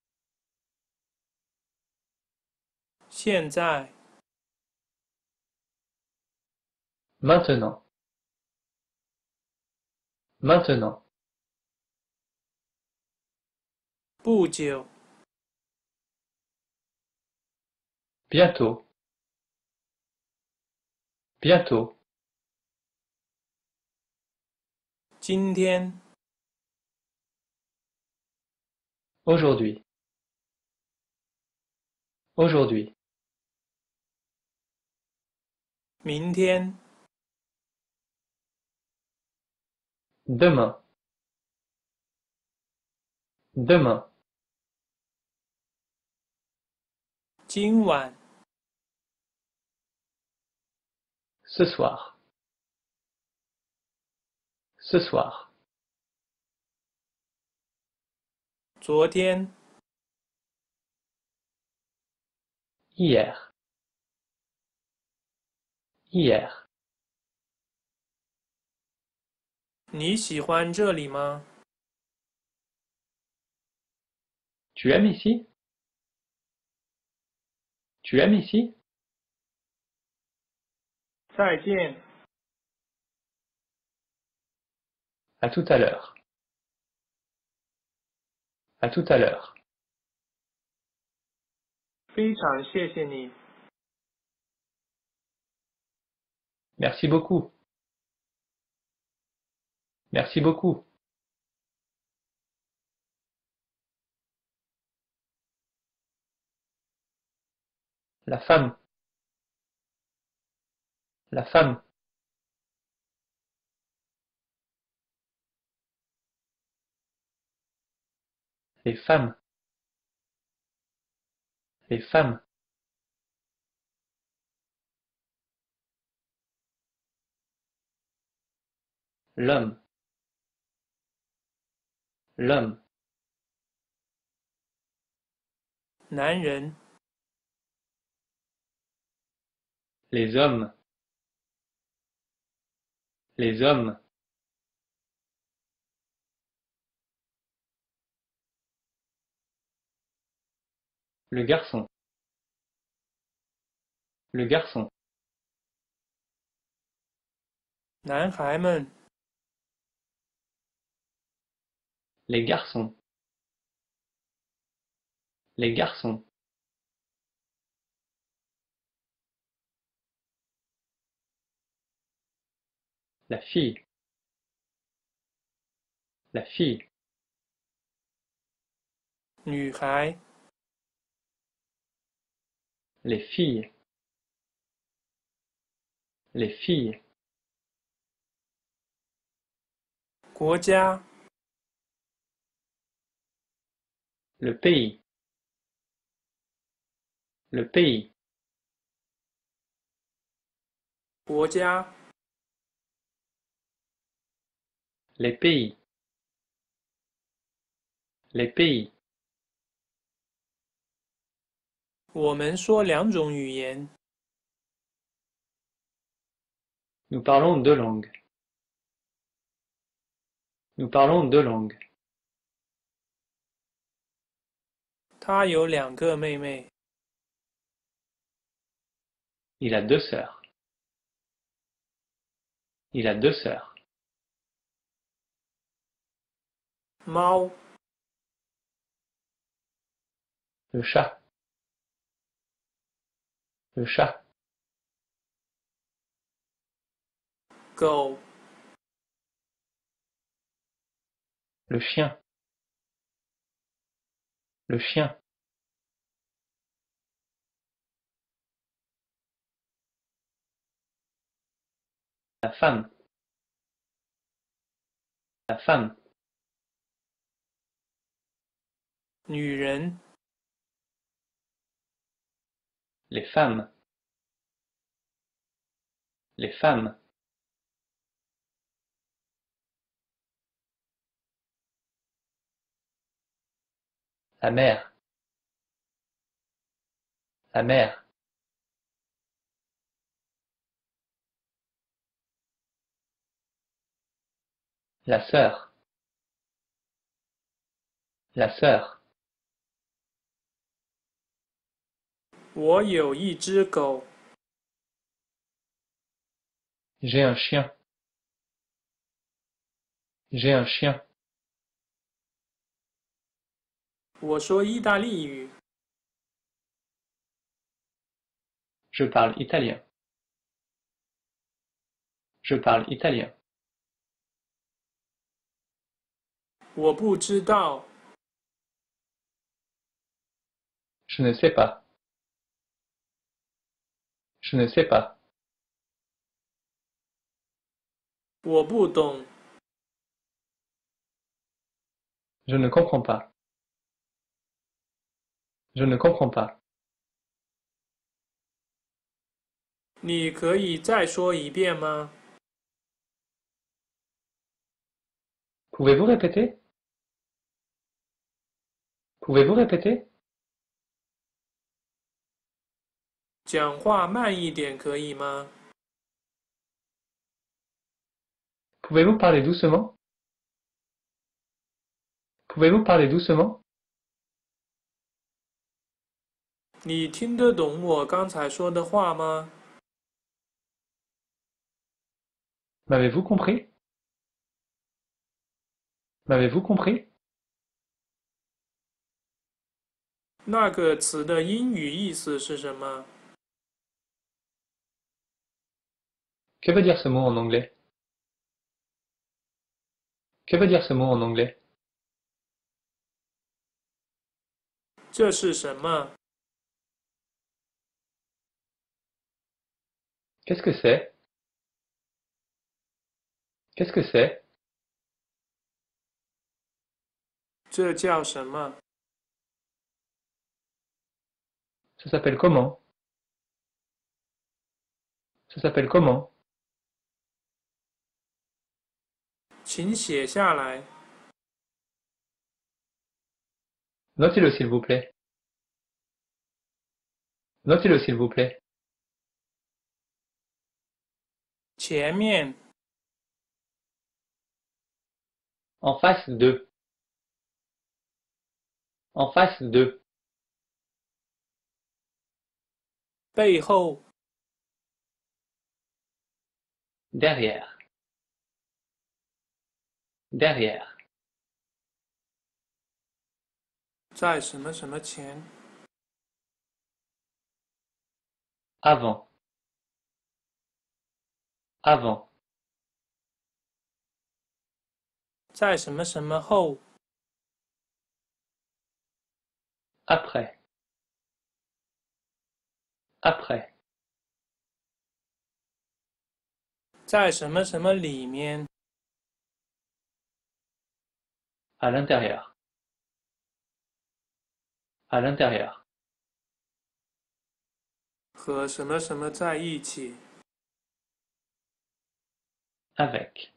现在 Maintenant. Maintenant. 不久 Bientôt. Bientôt. 今天 Aujourd'hui. Aujourd'hui. 明天 Demain. Demain. 今晚 Ce soir. Ce soir. 昨天 Hier. Hier. 你喜欢这里吗？Tu aimes ici Tu aimes ici 再见，À tout à l'heure. À tout à l'heure. Merci beaucoup. Merci beaucoup. La femme. La femme. Les femmes. Les femmes. L'homme. L'homme. Les hommes. Les hommes. Le garçon. Le garçon. les garçons. Les garçons. La fille. La fille 女孩、 Les filles. Les filles. 国家、 Le pays. Le pays. 国家、 Les pays. Les pays. Nous parlons deux langues. Nous parlons deux langues. Il a deux sœurs. Il a deux sœurs. 猫，Le chat le chat Go. Le chien. Le chien. La femme. La femme. 女人 les femmes les femmes. La mère. La mère. La sœur. La sœur. 我有一只狗。J'ai un chien. J'ai un chien. 我说意大利语。Je parle italien. Je parle italien. 我不知道。Je ne sais pas. Je ne sais pas. Je ne comprends pas. Je ne comprends pas. Pouvez-vous répéter? Pouvez-vous répéter? 讲话慢一点可以吗？Pouvez-vous parler doucement? Pouvez-vous parler doucement? 你听得懂我刚才说的话吗？M'avez-vous compris? M'avez-vous compris? 那个词的英语意思是什么？Que veut dire ce mot en anglais? Que veut dire ce mot en anglais? Qu'est-ce que c'est? Qu'est-ce que c'est? Ça s'appelle comment? Ça s'appelle comment? 请写下来。Notez-le s'il vous plaît. Notez-le s'il vous plaît. 前面 En face de. En face de. Derrière. 在什么什么前？Avant。Avant。在什么什么后？Après。Après。在什么什么里面？À l'intérieur. À l'intérieur. Avec.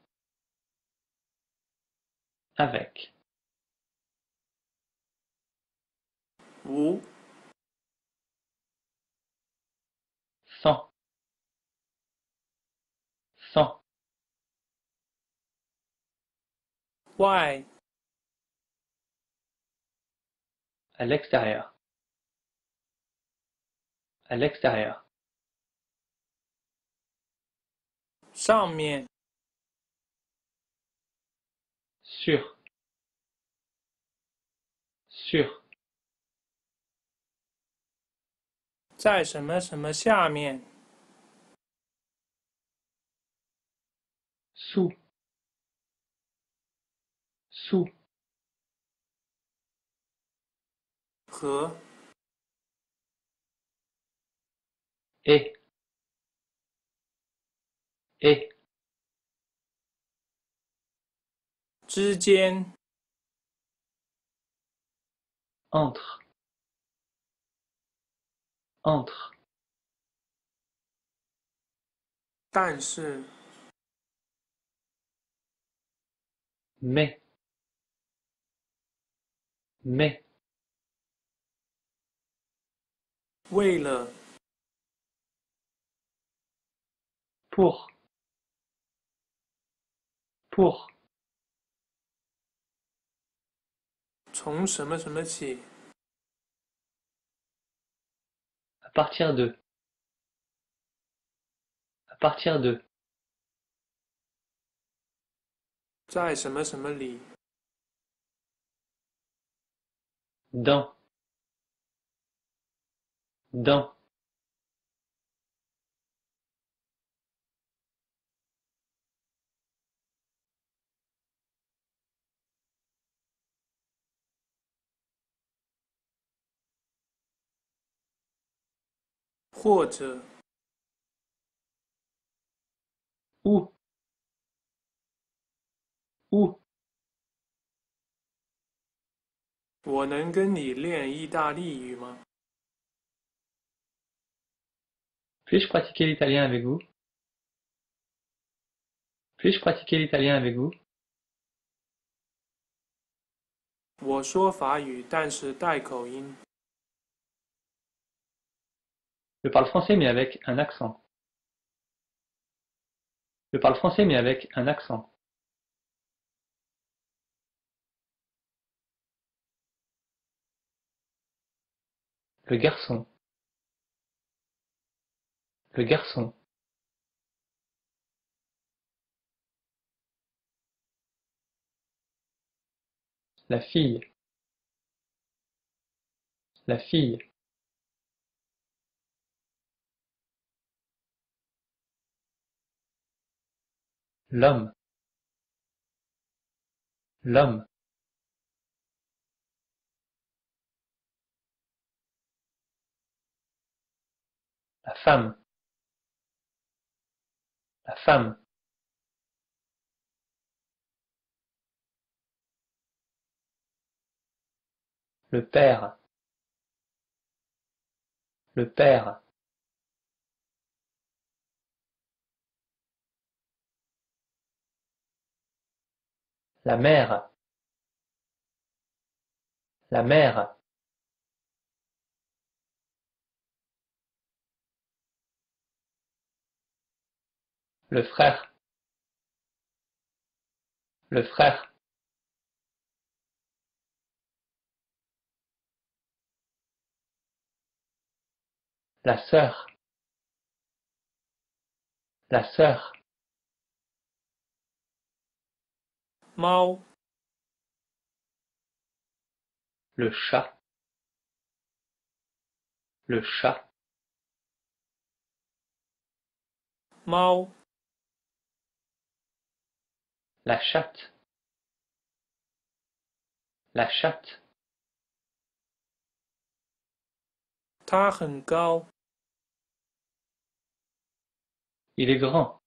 Avec. Ou. Sans. Sans. Why? Alexia，Alexia，上面，sur，sur，在什么什么下面，sous，sous。和、et, et, 之间、entre, entre, 但是、mais, mais, 为了、 pour, pour, 从什么什么起、 à partir de, à partir de, 在什么什么里、 dans, Dans, 或者、où, où, 我能跟你练意大利语吗？Puis-je pratiquer l'italien avec vous? Puis-je pratiquer l'italien avec vous? Je parle français mais avec un accent. Je parle français mais avec un accent. Le garçon. Le garçon. La fille. La fille. L'homme. L'homme. La femme. La femme. Le père. Le père. La mère. La mère. Le frère. Le frère. La sœur. La sœur. 猫、Le chat. Le chat. 猫、la chatte. La chatte. Il est grand.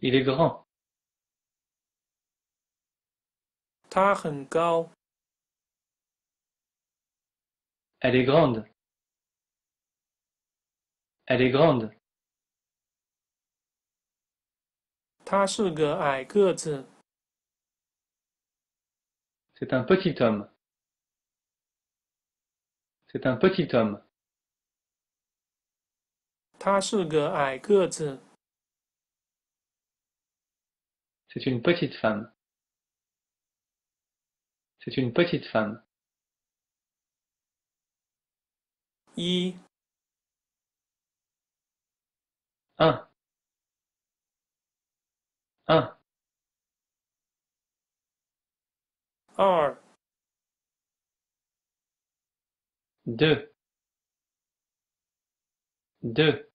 Il est grand. Elle est grande. Elle est grande. 他是个矮个子，C'est un petit homme. C'est un petit homme. 他是个矮个子，C'est une petite femme. C'est une petite femme. 一、Un. Ah. un deux. Deux.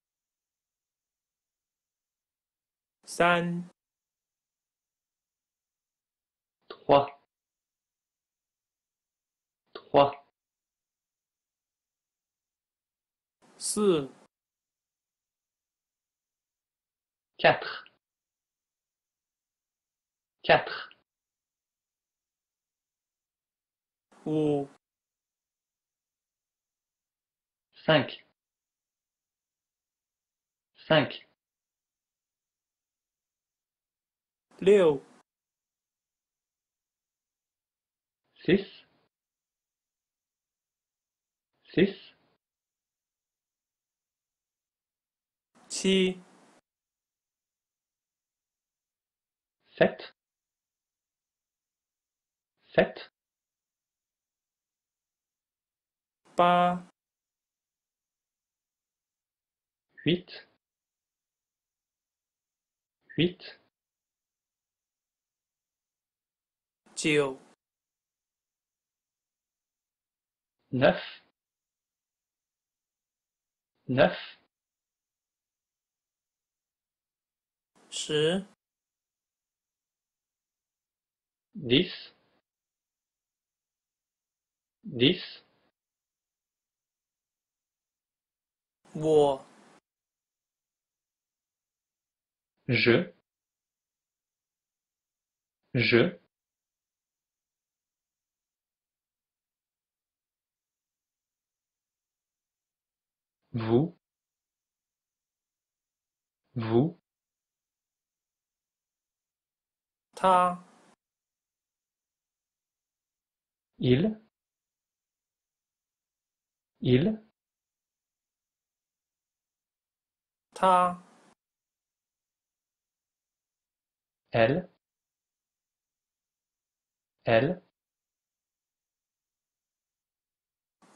Trois. Trois. Quatre quatre. Cinq. Cinq. Six. Six. Sept sept pas huit. Huit. Neuf. Neuf. Dix dix, 我、je, je, vous, vous, 他、il, ils ta. Elle. Elle.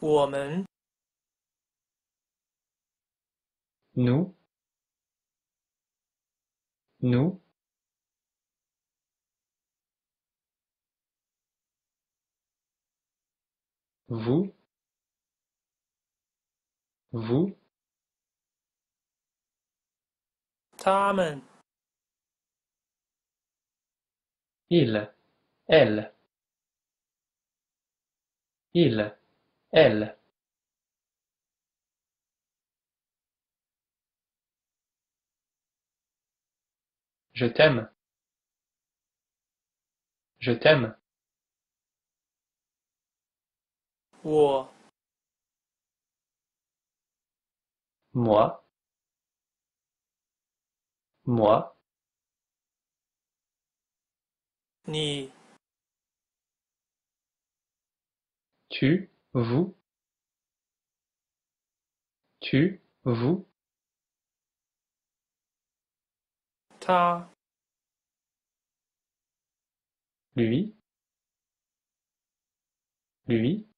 我们 nous. Nous. Vous vous? Tamen. Il. Elle. Il. Elle. Je t'aime. Je t'aime. Moi, moi, 你、tu, vous, tu, vous, 他、lui, lui,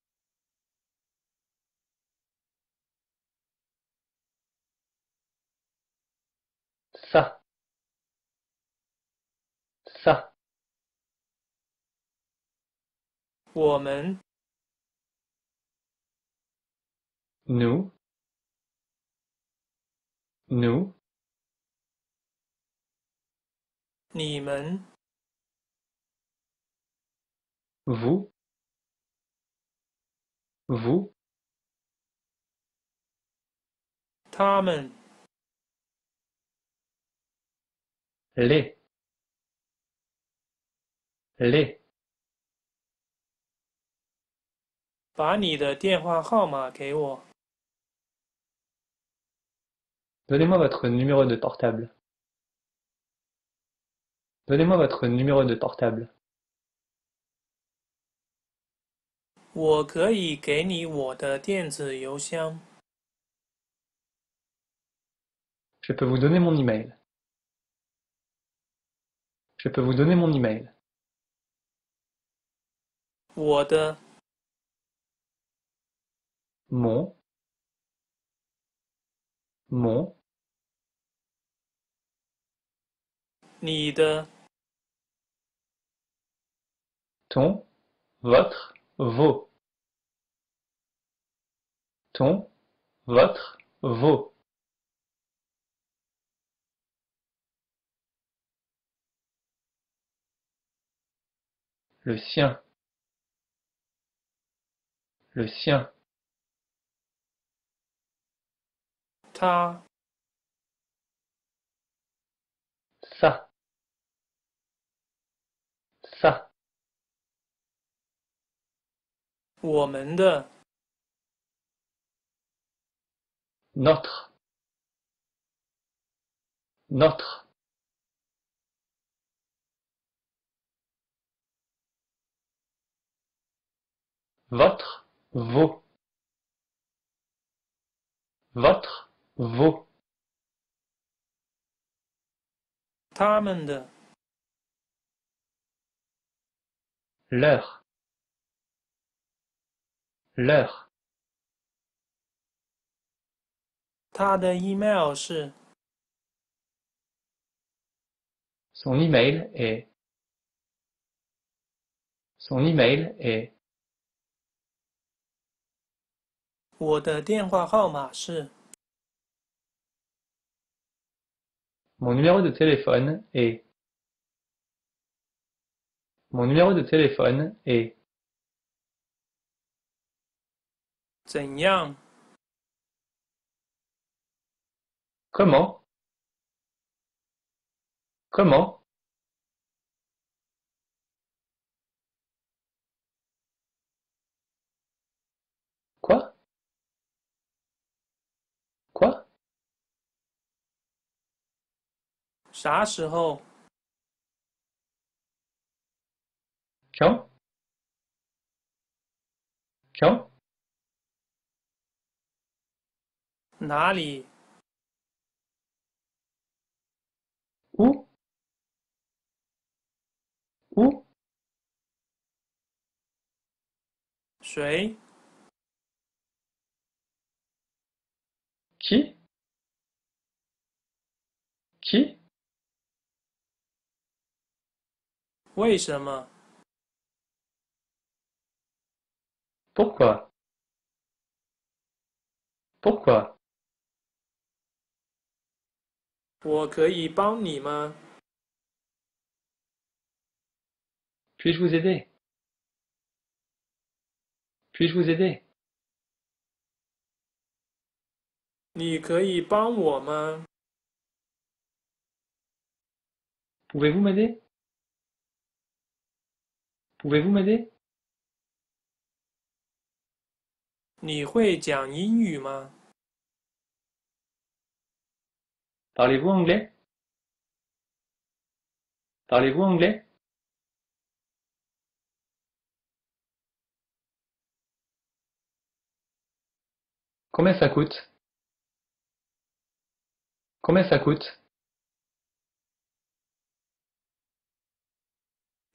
ça, ça, 我们、nous, nous, 你们、vous, vous, 他们、les, les, 把你的电话号码给我。Donnez-moi votre numéro de portable. Donnez-moi votre numéro de portable. 我可以给你我的电子邮箱。Je peux vous donner mon email. Je peux vous donner mon email. mon. Mon. Ton. Votre. Vos. Ton. Votre. Vos. Le sien. Le sien. 他、 Ça. Ça. 我们的、 Notre. Notre. votre, vos, votre, vos. Tamende. L'heure. L'heure. Ta de email est. Son email est. Son email est. 我的电话号码是 Mon numéro de téléphone est. Mon numéro de téléphone est. 怎样？Comment 啥时候？瞧瞧哪里？呜呜谁七七为什么？ Pourquoi Pourquoi 我可以帮你吗？ Puis-je vous aider Puis-je vous aider 你可以帮我吗？ Pouvez-vous m'aider pouvez-vous m'aider? Parlez-vous anglais? Parlez-vous anglais? Combien ça coûte? Combien ça coûte?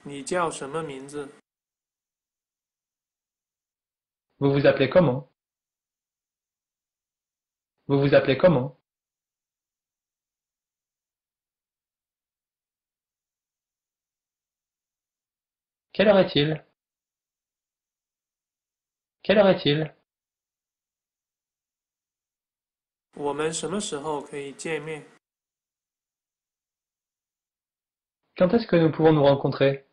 你叫什么名字？ Vous vous appelez comment Vous vous appelez comment Quelle heure est-il Quelle heure est-il 我们什么时候可以见面？ Quand est-ce que nous pouvons nous rencontrer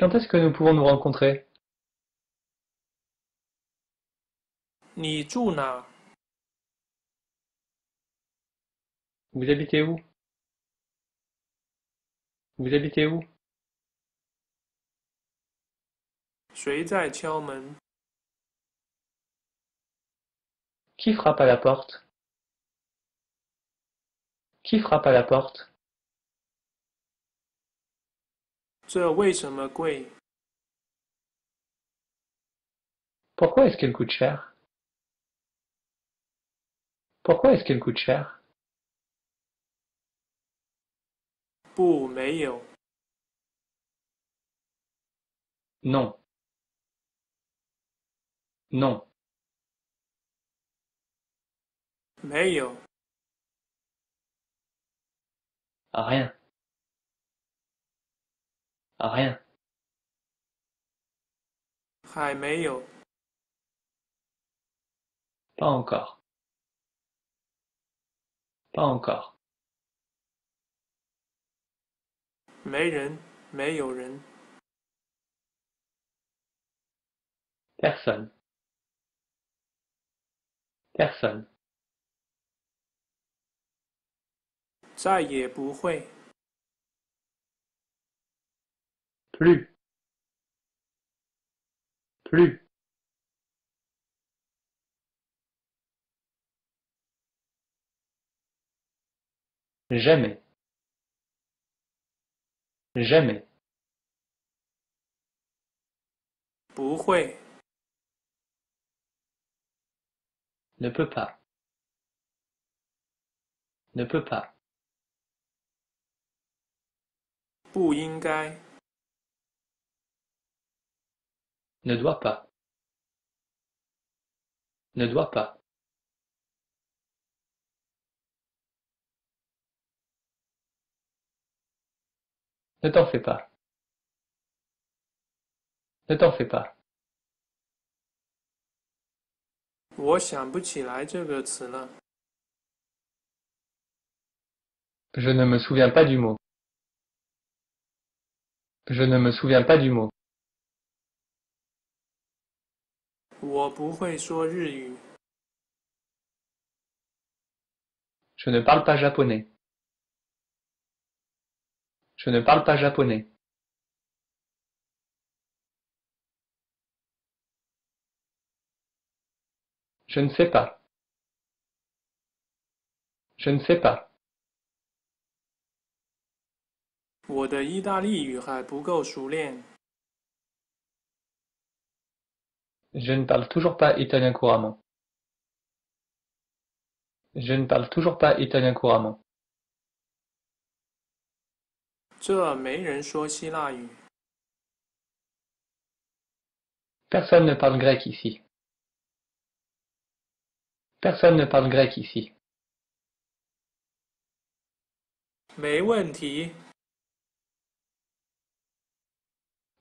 Quand est-ce que nous pouvons nous rencontrer? Ni Vous habitez où? Vous habitez où? Qui frappe à la porte? Qui frappe à la porte? 这为什么贵？ Pourquoi est-ce qu'elle coûte cher Pourquoi est-ce qu'elle coûte cher 不，没有。 Non. Non. 没有， À rien. À rien. 还没有， Pas encore. Pas encore. 没人，没有人， Personne. Personne. 再也不会， Plus. Plus. Jamais. Jamais. 不会， Ne peut pas. Ne peut pas. 不应该， Ne doit pas. Ne doit pas. Ne t'en fais pas. Ne t'en fais pas. 我想不起来这个词了。 Je ne me souviens pas du mot. Je ne me souviens pas du mot. 我不会说日语，Je ne parle pas japonais. Je ne parle pas japonais. Je ne sais pas. Je ne sais pas. 我的意大利语还不够熟练。Je ne parle toujours pas italien couramment. Je ne parle toujours pas italien couramment. 这没人说希腊语， Personne ne parle grec ici. Personne ne parle grec ici. 没问题，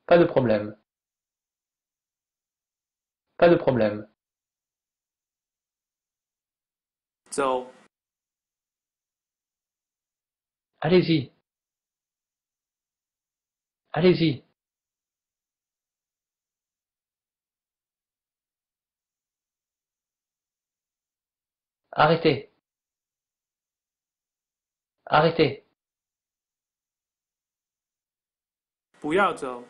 Pas de problème. Pas de problème. 走， Allez-y. Allez-y. Arrêtez. Arrêtez. 不要走，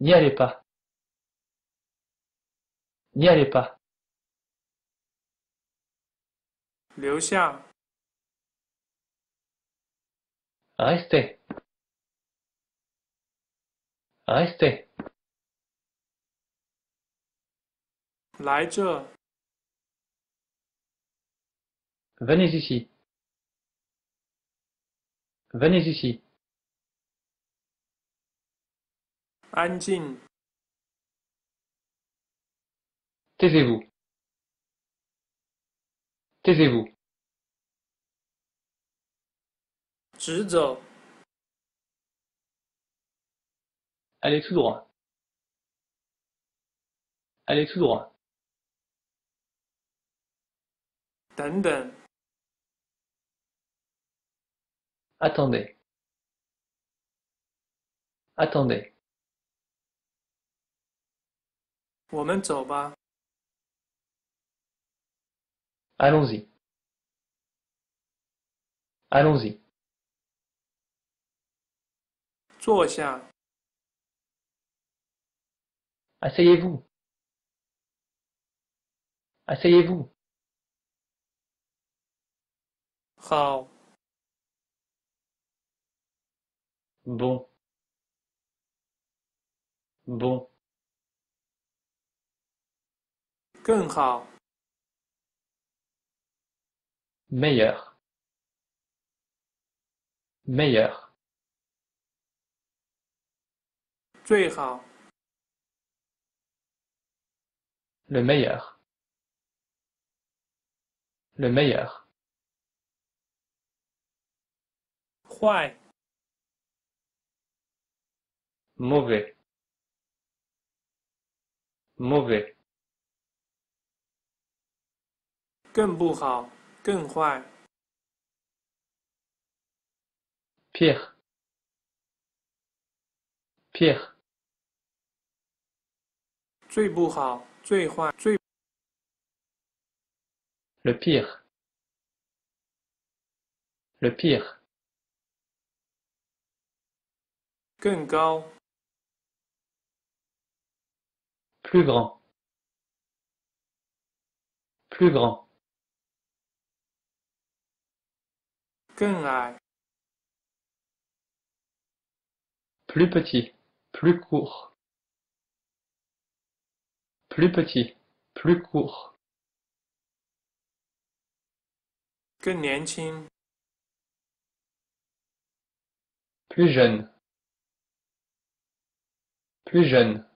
N'y allez pas! n'y allez pas! Restez! restez! Venez ici. Venez ici. anjing Taisez-vous. Taisez-vous. Allez tout droit. Allez tout droit. Attendez. Attendez. 我们走吧。Allons-y. Allons-y. 坐下，Asseyez-vous. Asseyez-vous. 好，Bon. Bon. 更好，Meilleur. Meilleur. 最好，Le meilleur. Le meilleur. 坏，mauvais, mauvais, 更不好，更坏，pire, pire, 最不好，最坏，最 le pire, le pire, 更高，plus grand, plus grand, Plus petit, plus court. Plus petit, plus court. Plus jeune. Plus jeune.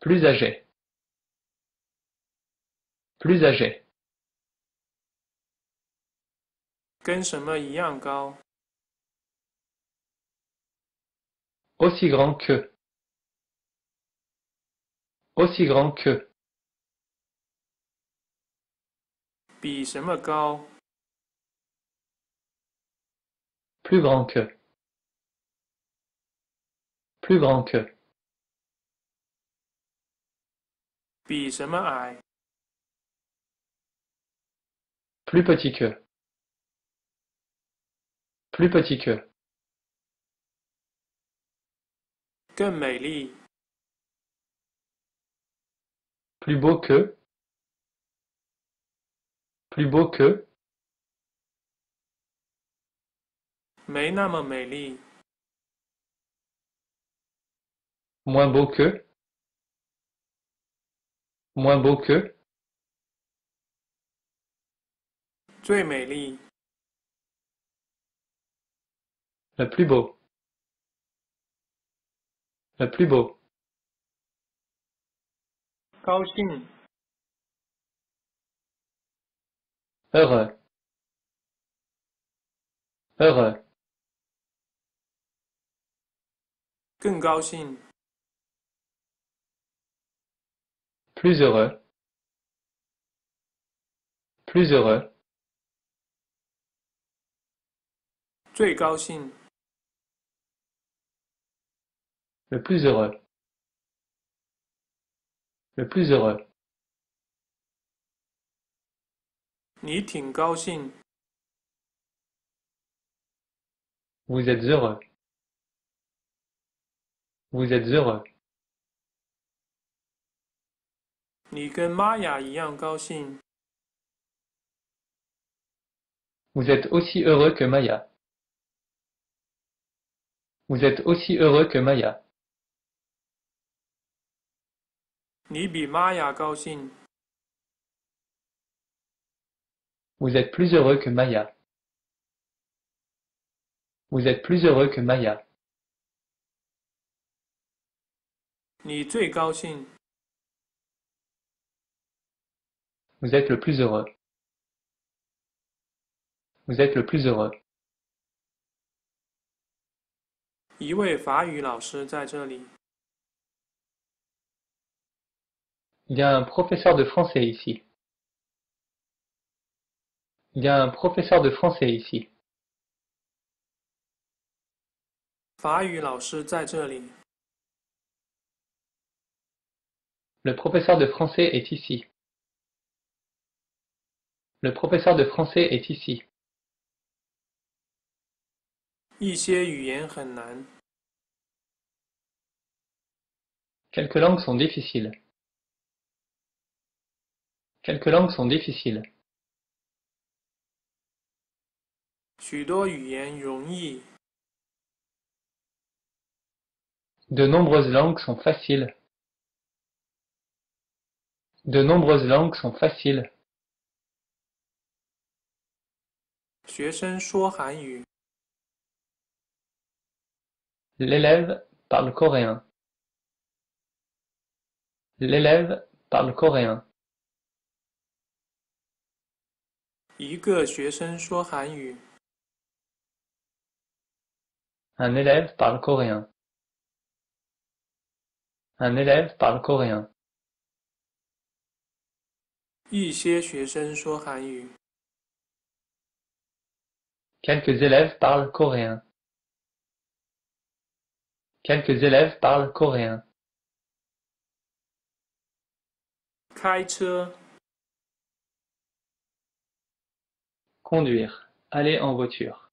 Plus âgé plus âgé, 跟什么一样高， aussi grand que, aussi grand que, 比什么高， plus grand que, plus grand que, 比什么矮， plus petit que. plus petit que. Comme Miley. plus beau que. plus beau que. Moins beau que. Moins beau que. 最美丽， le plus beau, le plus beau, 高兴， heureux, heureux, 更高兴， plus heureux, plus heureux, 最高兴， le plus heureux, le plus heureux, 你挺高兴， vous êtes heureux, vous êtes heureux, 你跟玛雅一样高兴， vous êtes aussi heureux que Maya, Vous êtes aussi heureux que Maya. Vous êtes plus heureux que Maya. Vous êtes plus heureux que Maya. Vous êtes le plus heureux. Vous êtes le plus heureux. 一位法语老师在这里， Il y a un professeur de français ici. Il y a un professeur de français ici. 法语老师在这里， Le professeur de français est ici. Le professeur de français est ici. 一些语言很难， Quelques langues sont difficiles. Quelques langues sont difficiles. 许多语言容易， De nombreuses langues sont faciles. De nombreuses langues sont faciles. 学生说韩语， L'élève parle coréen. L'élève parle coréen. Un élève parle coréen. Un élève parle coréen. Quelques élèves parlent coréen. Quelques élèves parlent coréen. Conduire. Aller en voiture.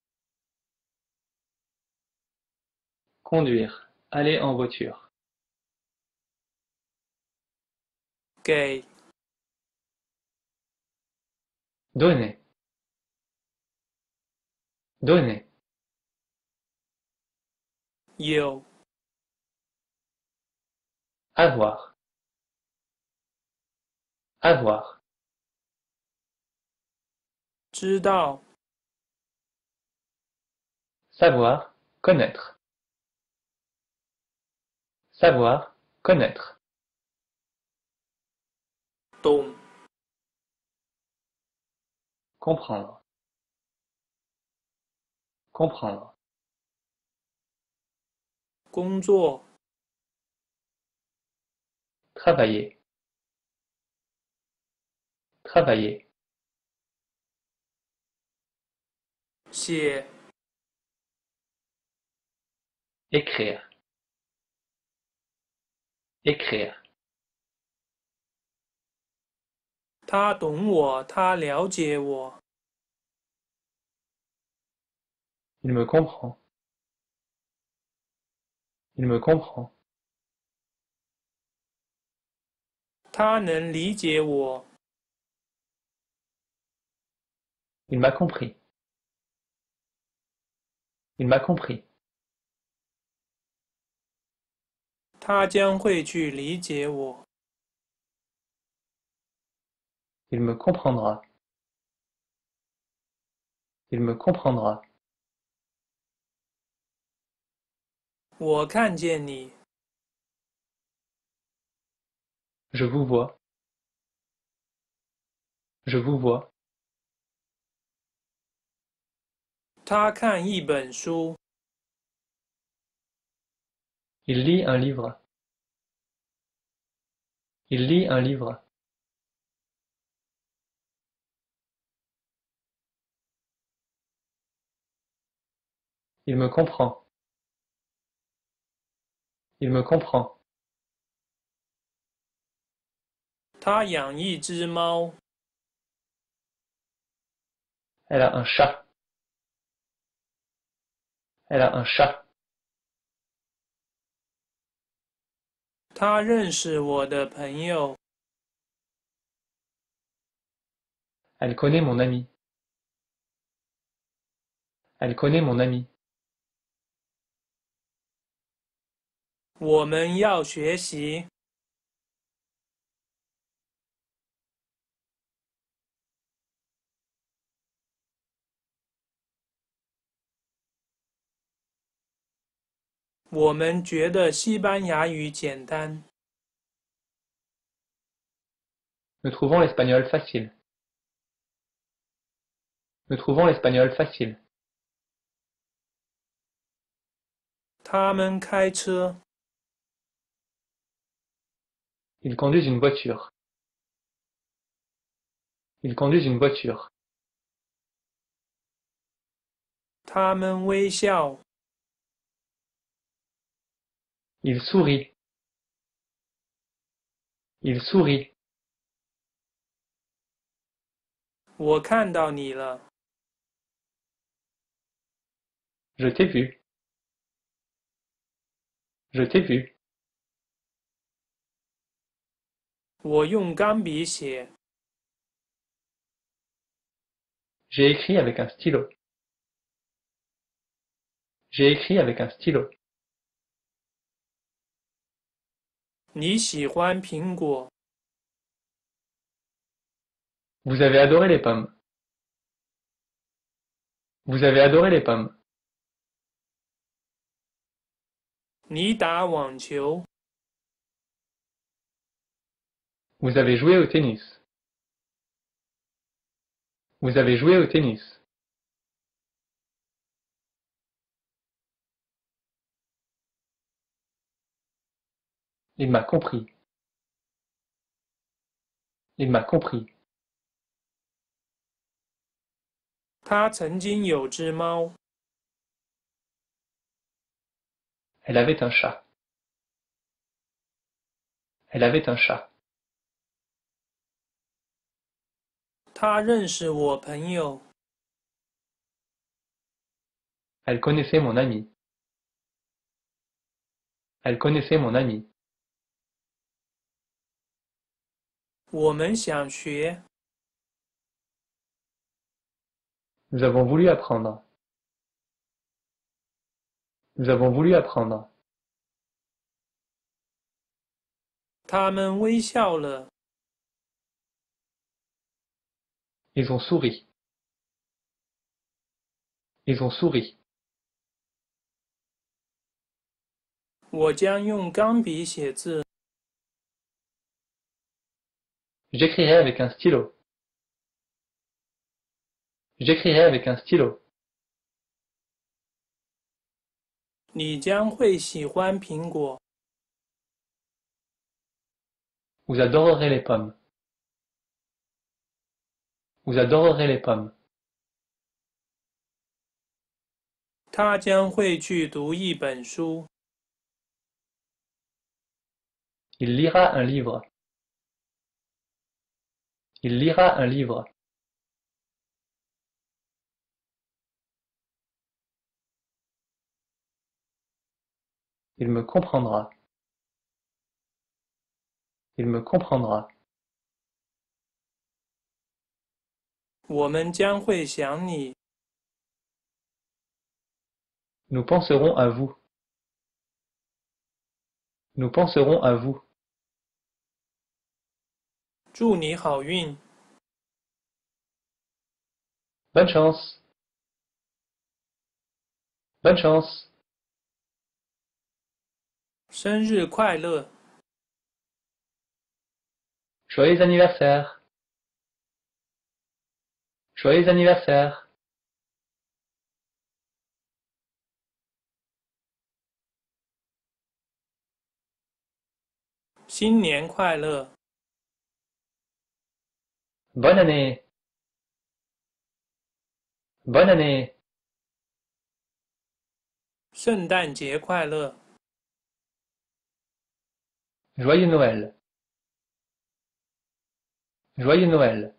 Conduire. Aller en voiture. Gay. Donner. Donner. Yo Avoir. Avoir. 知道， Savoir. Connaître. Savoir. Connaître. 懂， Comprendre. Comprendre. 工作， Travailler. Travailler. 写， Écrire. Écrire. 他懂我，他了解我。 Il me comprend. Il me comprend. 他能理解我。Il m'a compris. Il m'a compris. 他将会去理解我。Il me comprendra. Il me comprendra. 我看见你，Je vous vois. Je vous vois. 他看一本书， Il lit un livre. Il lit un livre. 'Il me comprend. Il me comprend. 他养一只猫，Elle a un chat. Elle a un chat. 他认识我的朋友，Elle connaît mon ami. Elle connaît mon ami. 我们要学习。我们觉得西班牙语简单， Nous trouvons l'espagnol facile. Nous trouvons l'espagnol facile. 他们开车， Ils conduisent une voiture. Ils conduisent une voiture. 他们微笑， Il sourit. Il sourit. 我看到你了， Je t'ai vu. Je t'ai vu. 我用钢笔写， J'ai écrit avec un stylo. J'ai écrit avec un stylo. 你喜欢苹果， Vous avez adoré les pommes. Vous avez adoré les pommes. 你打网球， Vous avez joué au tennis. Vous avez joué au tennis. Il m'a compris. Il m'a compris. 他曾经有只猫， Elle avait un chat. Elle avait un chat. 他认识我朋友， Elle connaissait mon ami. Elle connaissait mon ami. 我们想学，Nous avons voulu apprendre. Nous avons voulu apprendre. 他们微笑了，Ils ont souri. Ils ont souri. 我将用钢笔写字，J'écrirai avec un stylo. J'écrirai avec un stylo. 你将会喜欢苹果。 Vous adorerez les pommes. Vous adorerez les pommes. 他将会去读一本书， Il lira un livre. Il lira un livre. Il me comprendra. Il me comprendra. Nous penserons à vous. Nous penserons à vous. 祝你好运，Bonne chance. Bonne chance. 生日快乐！Joyeux anniversaire. Joyeux anniversaire. 新年快乐！Bonne année. Bonne année. 圣诞节快乐！ Joyeux Noël. Joyeux Noël.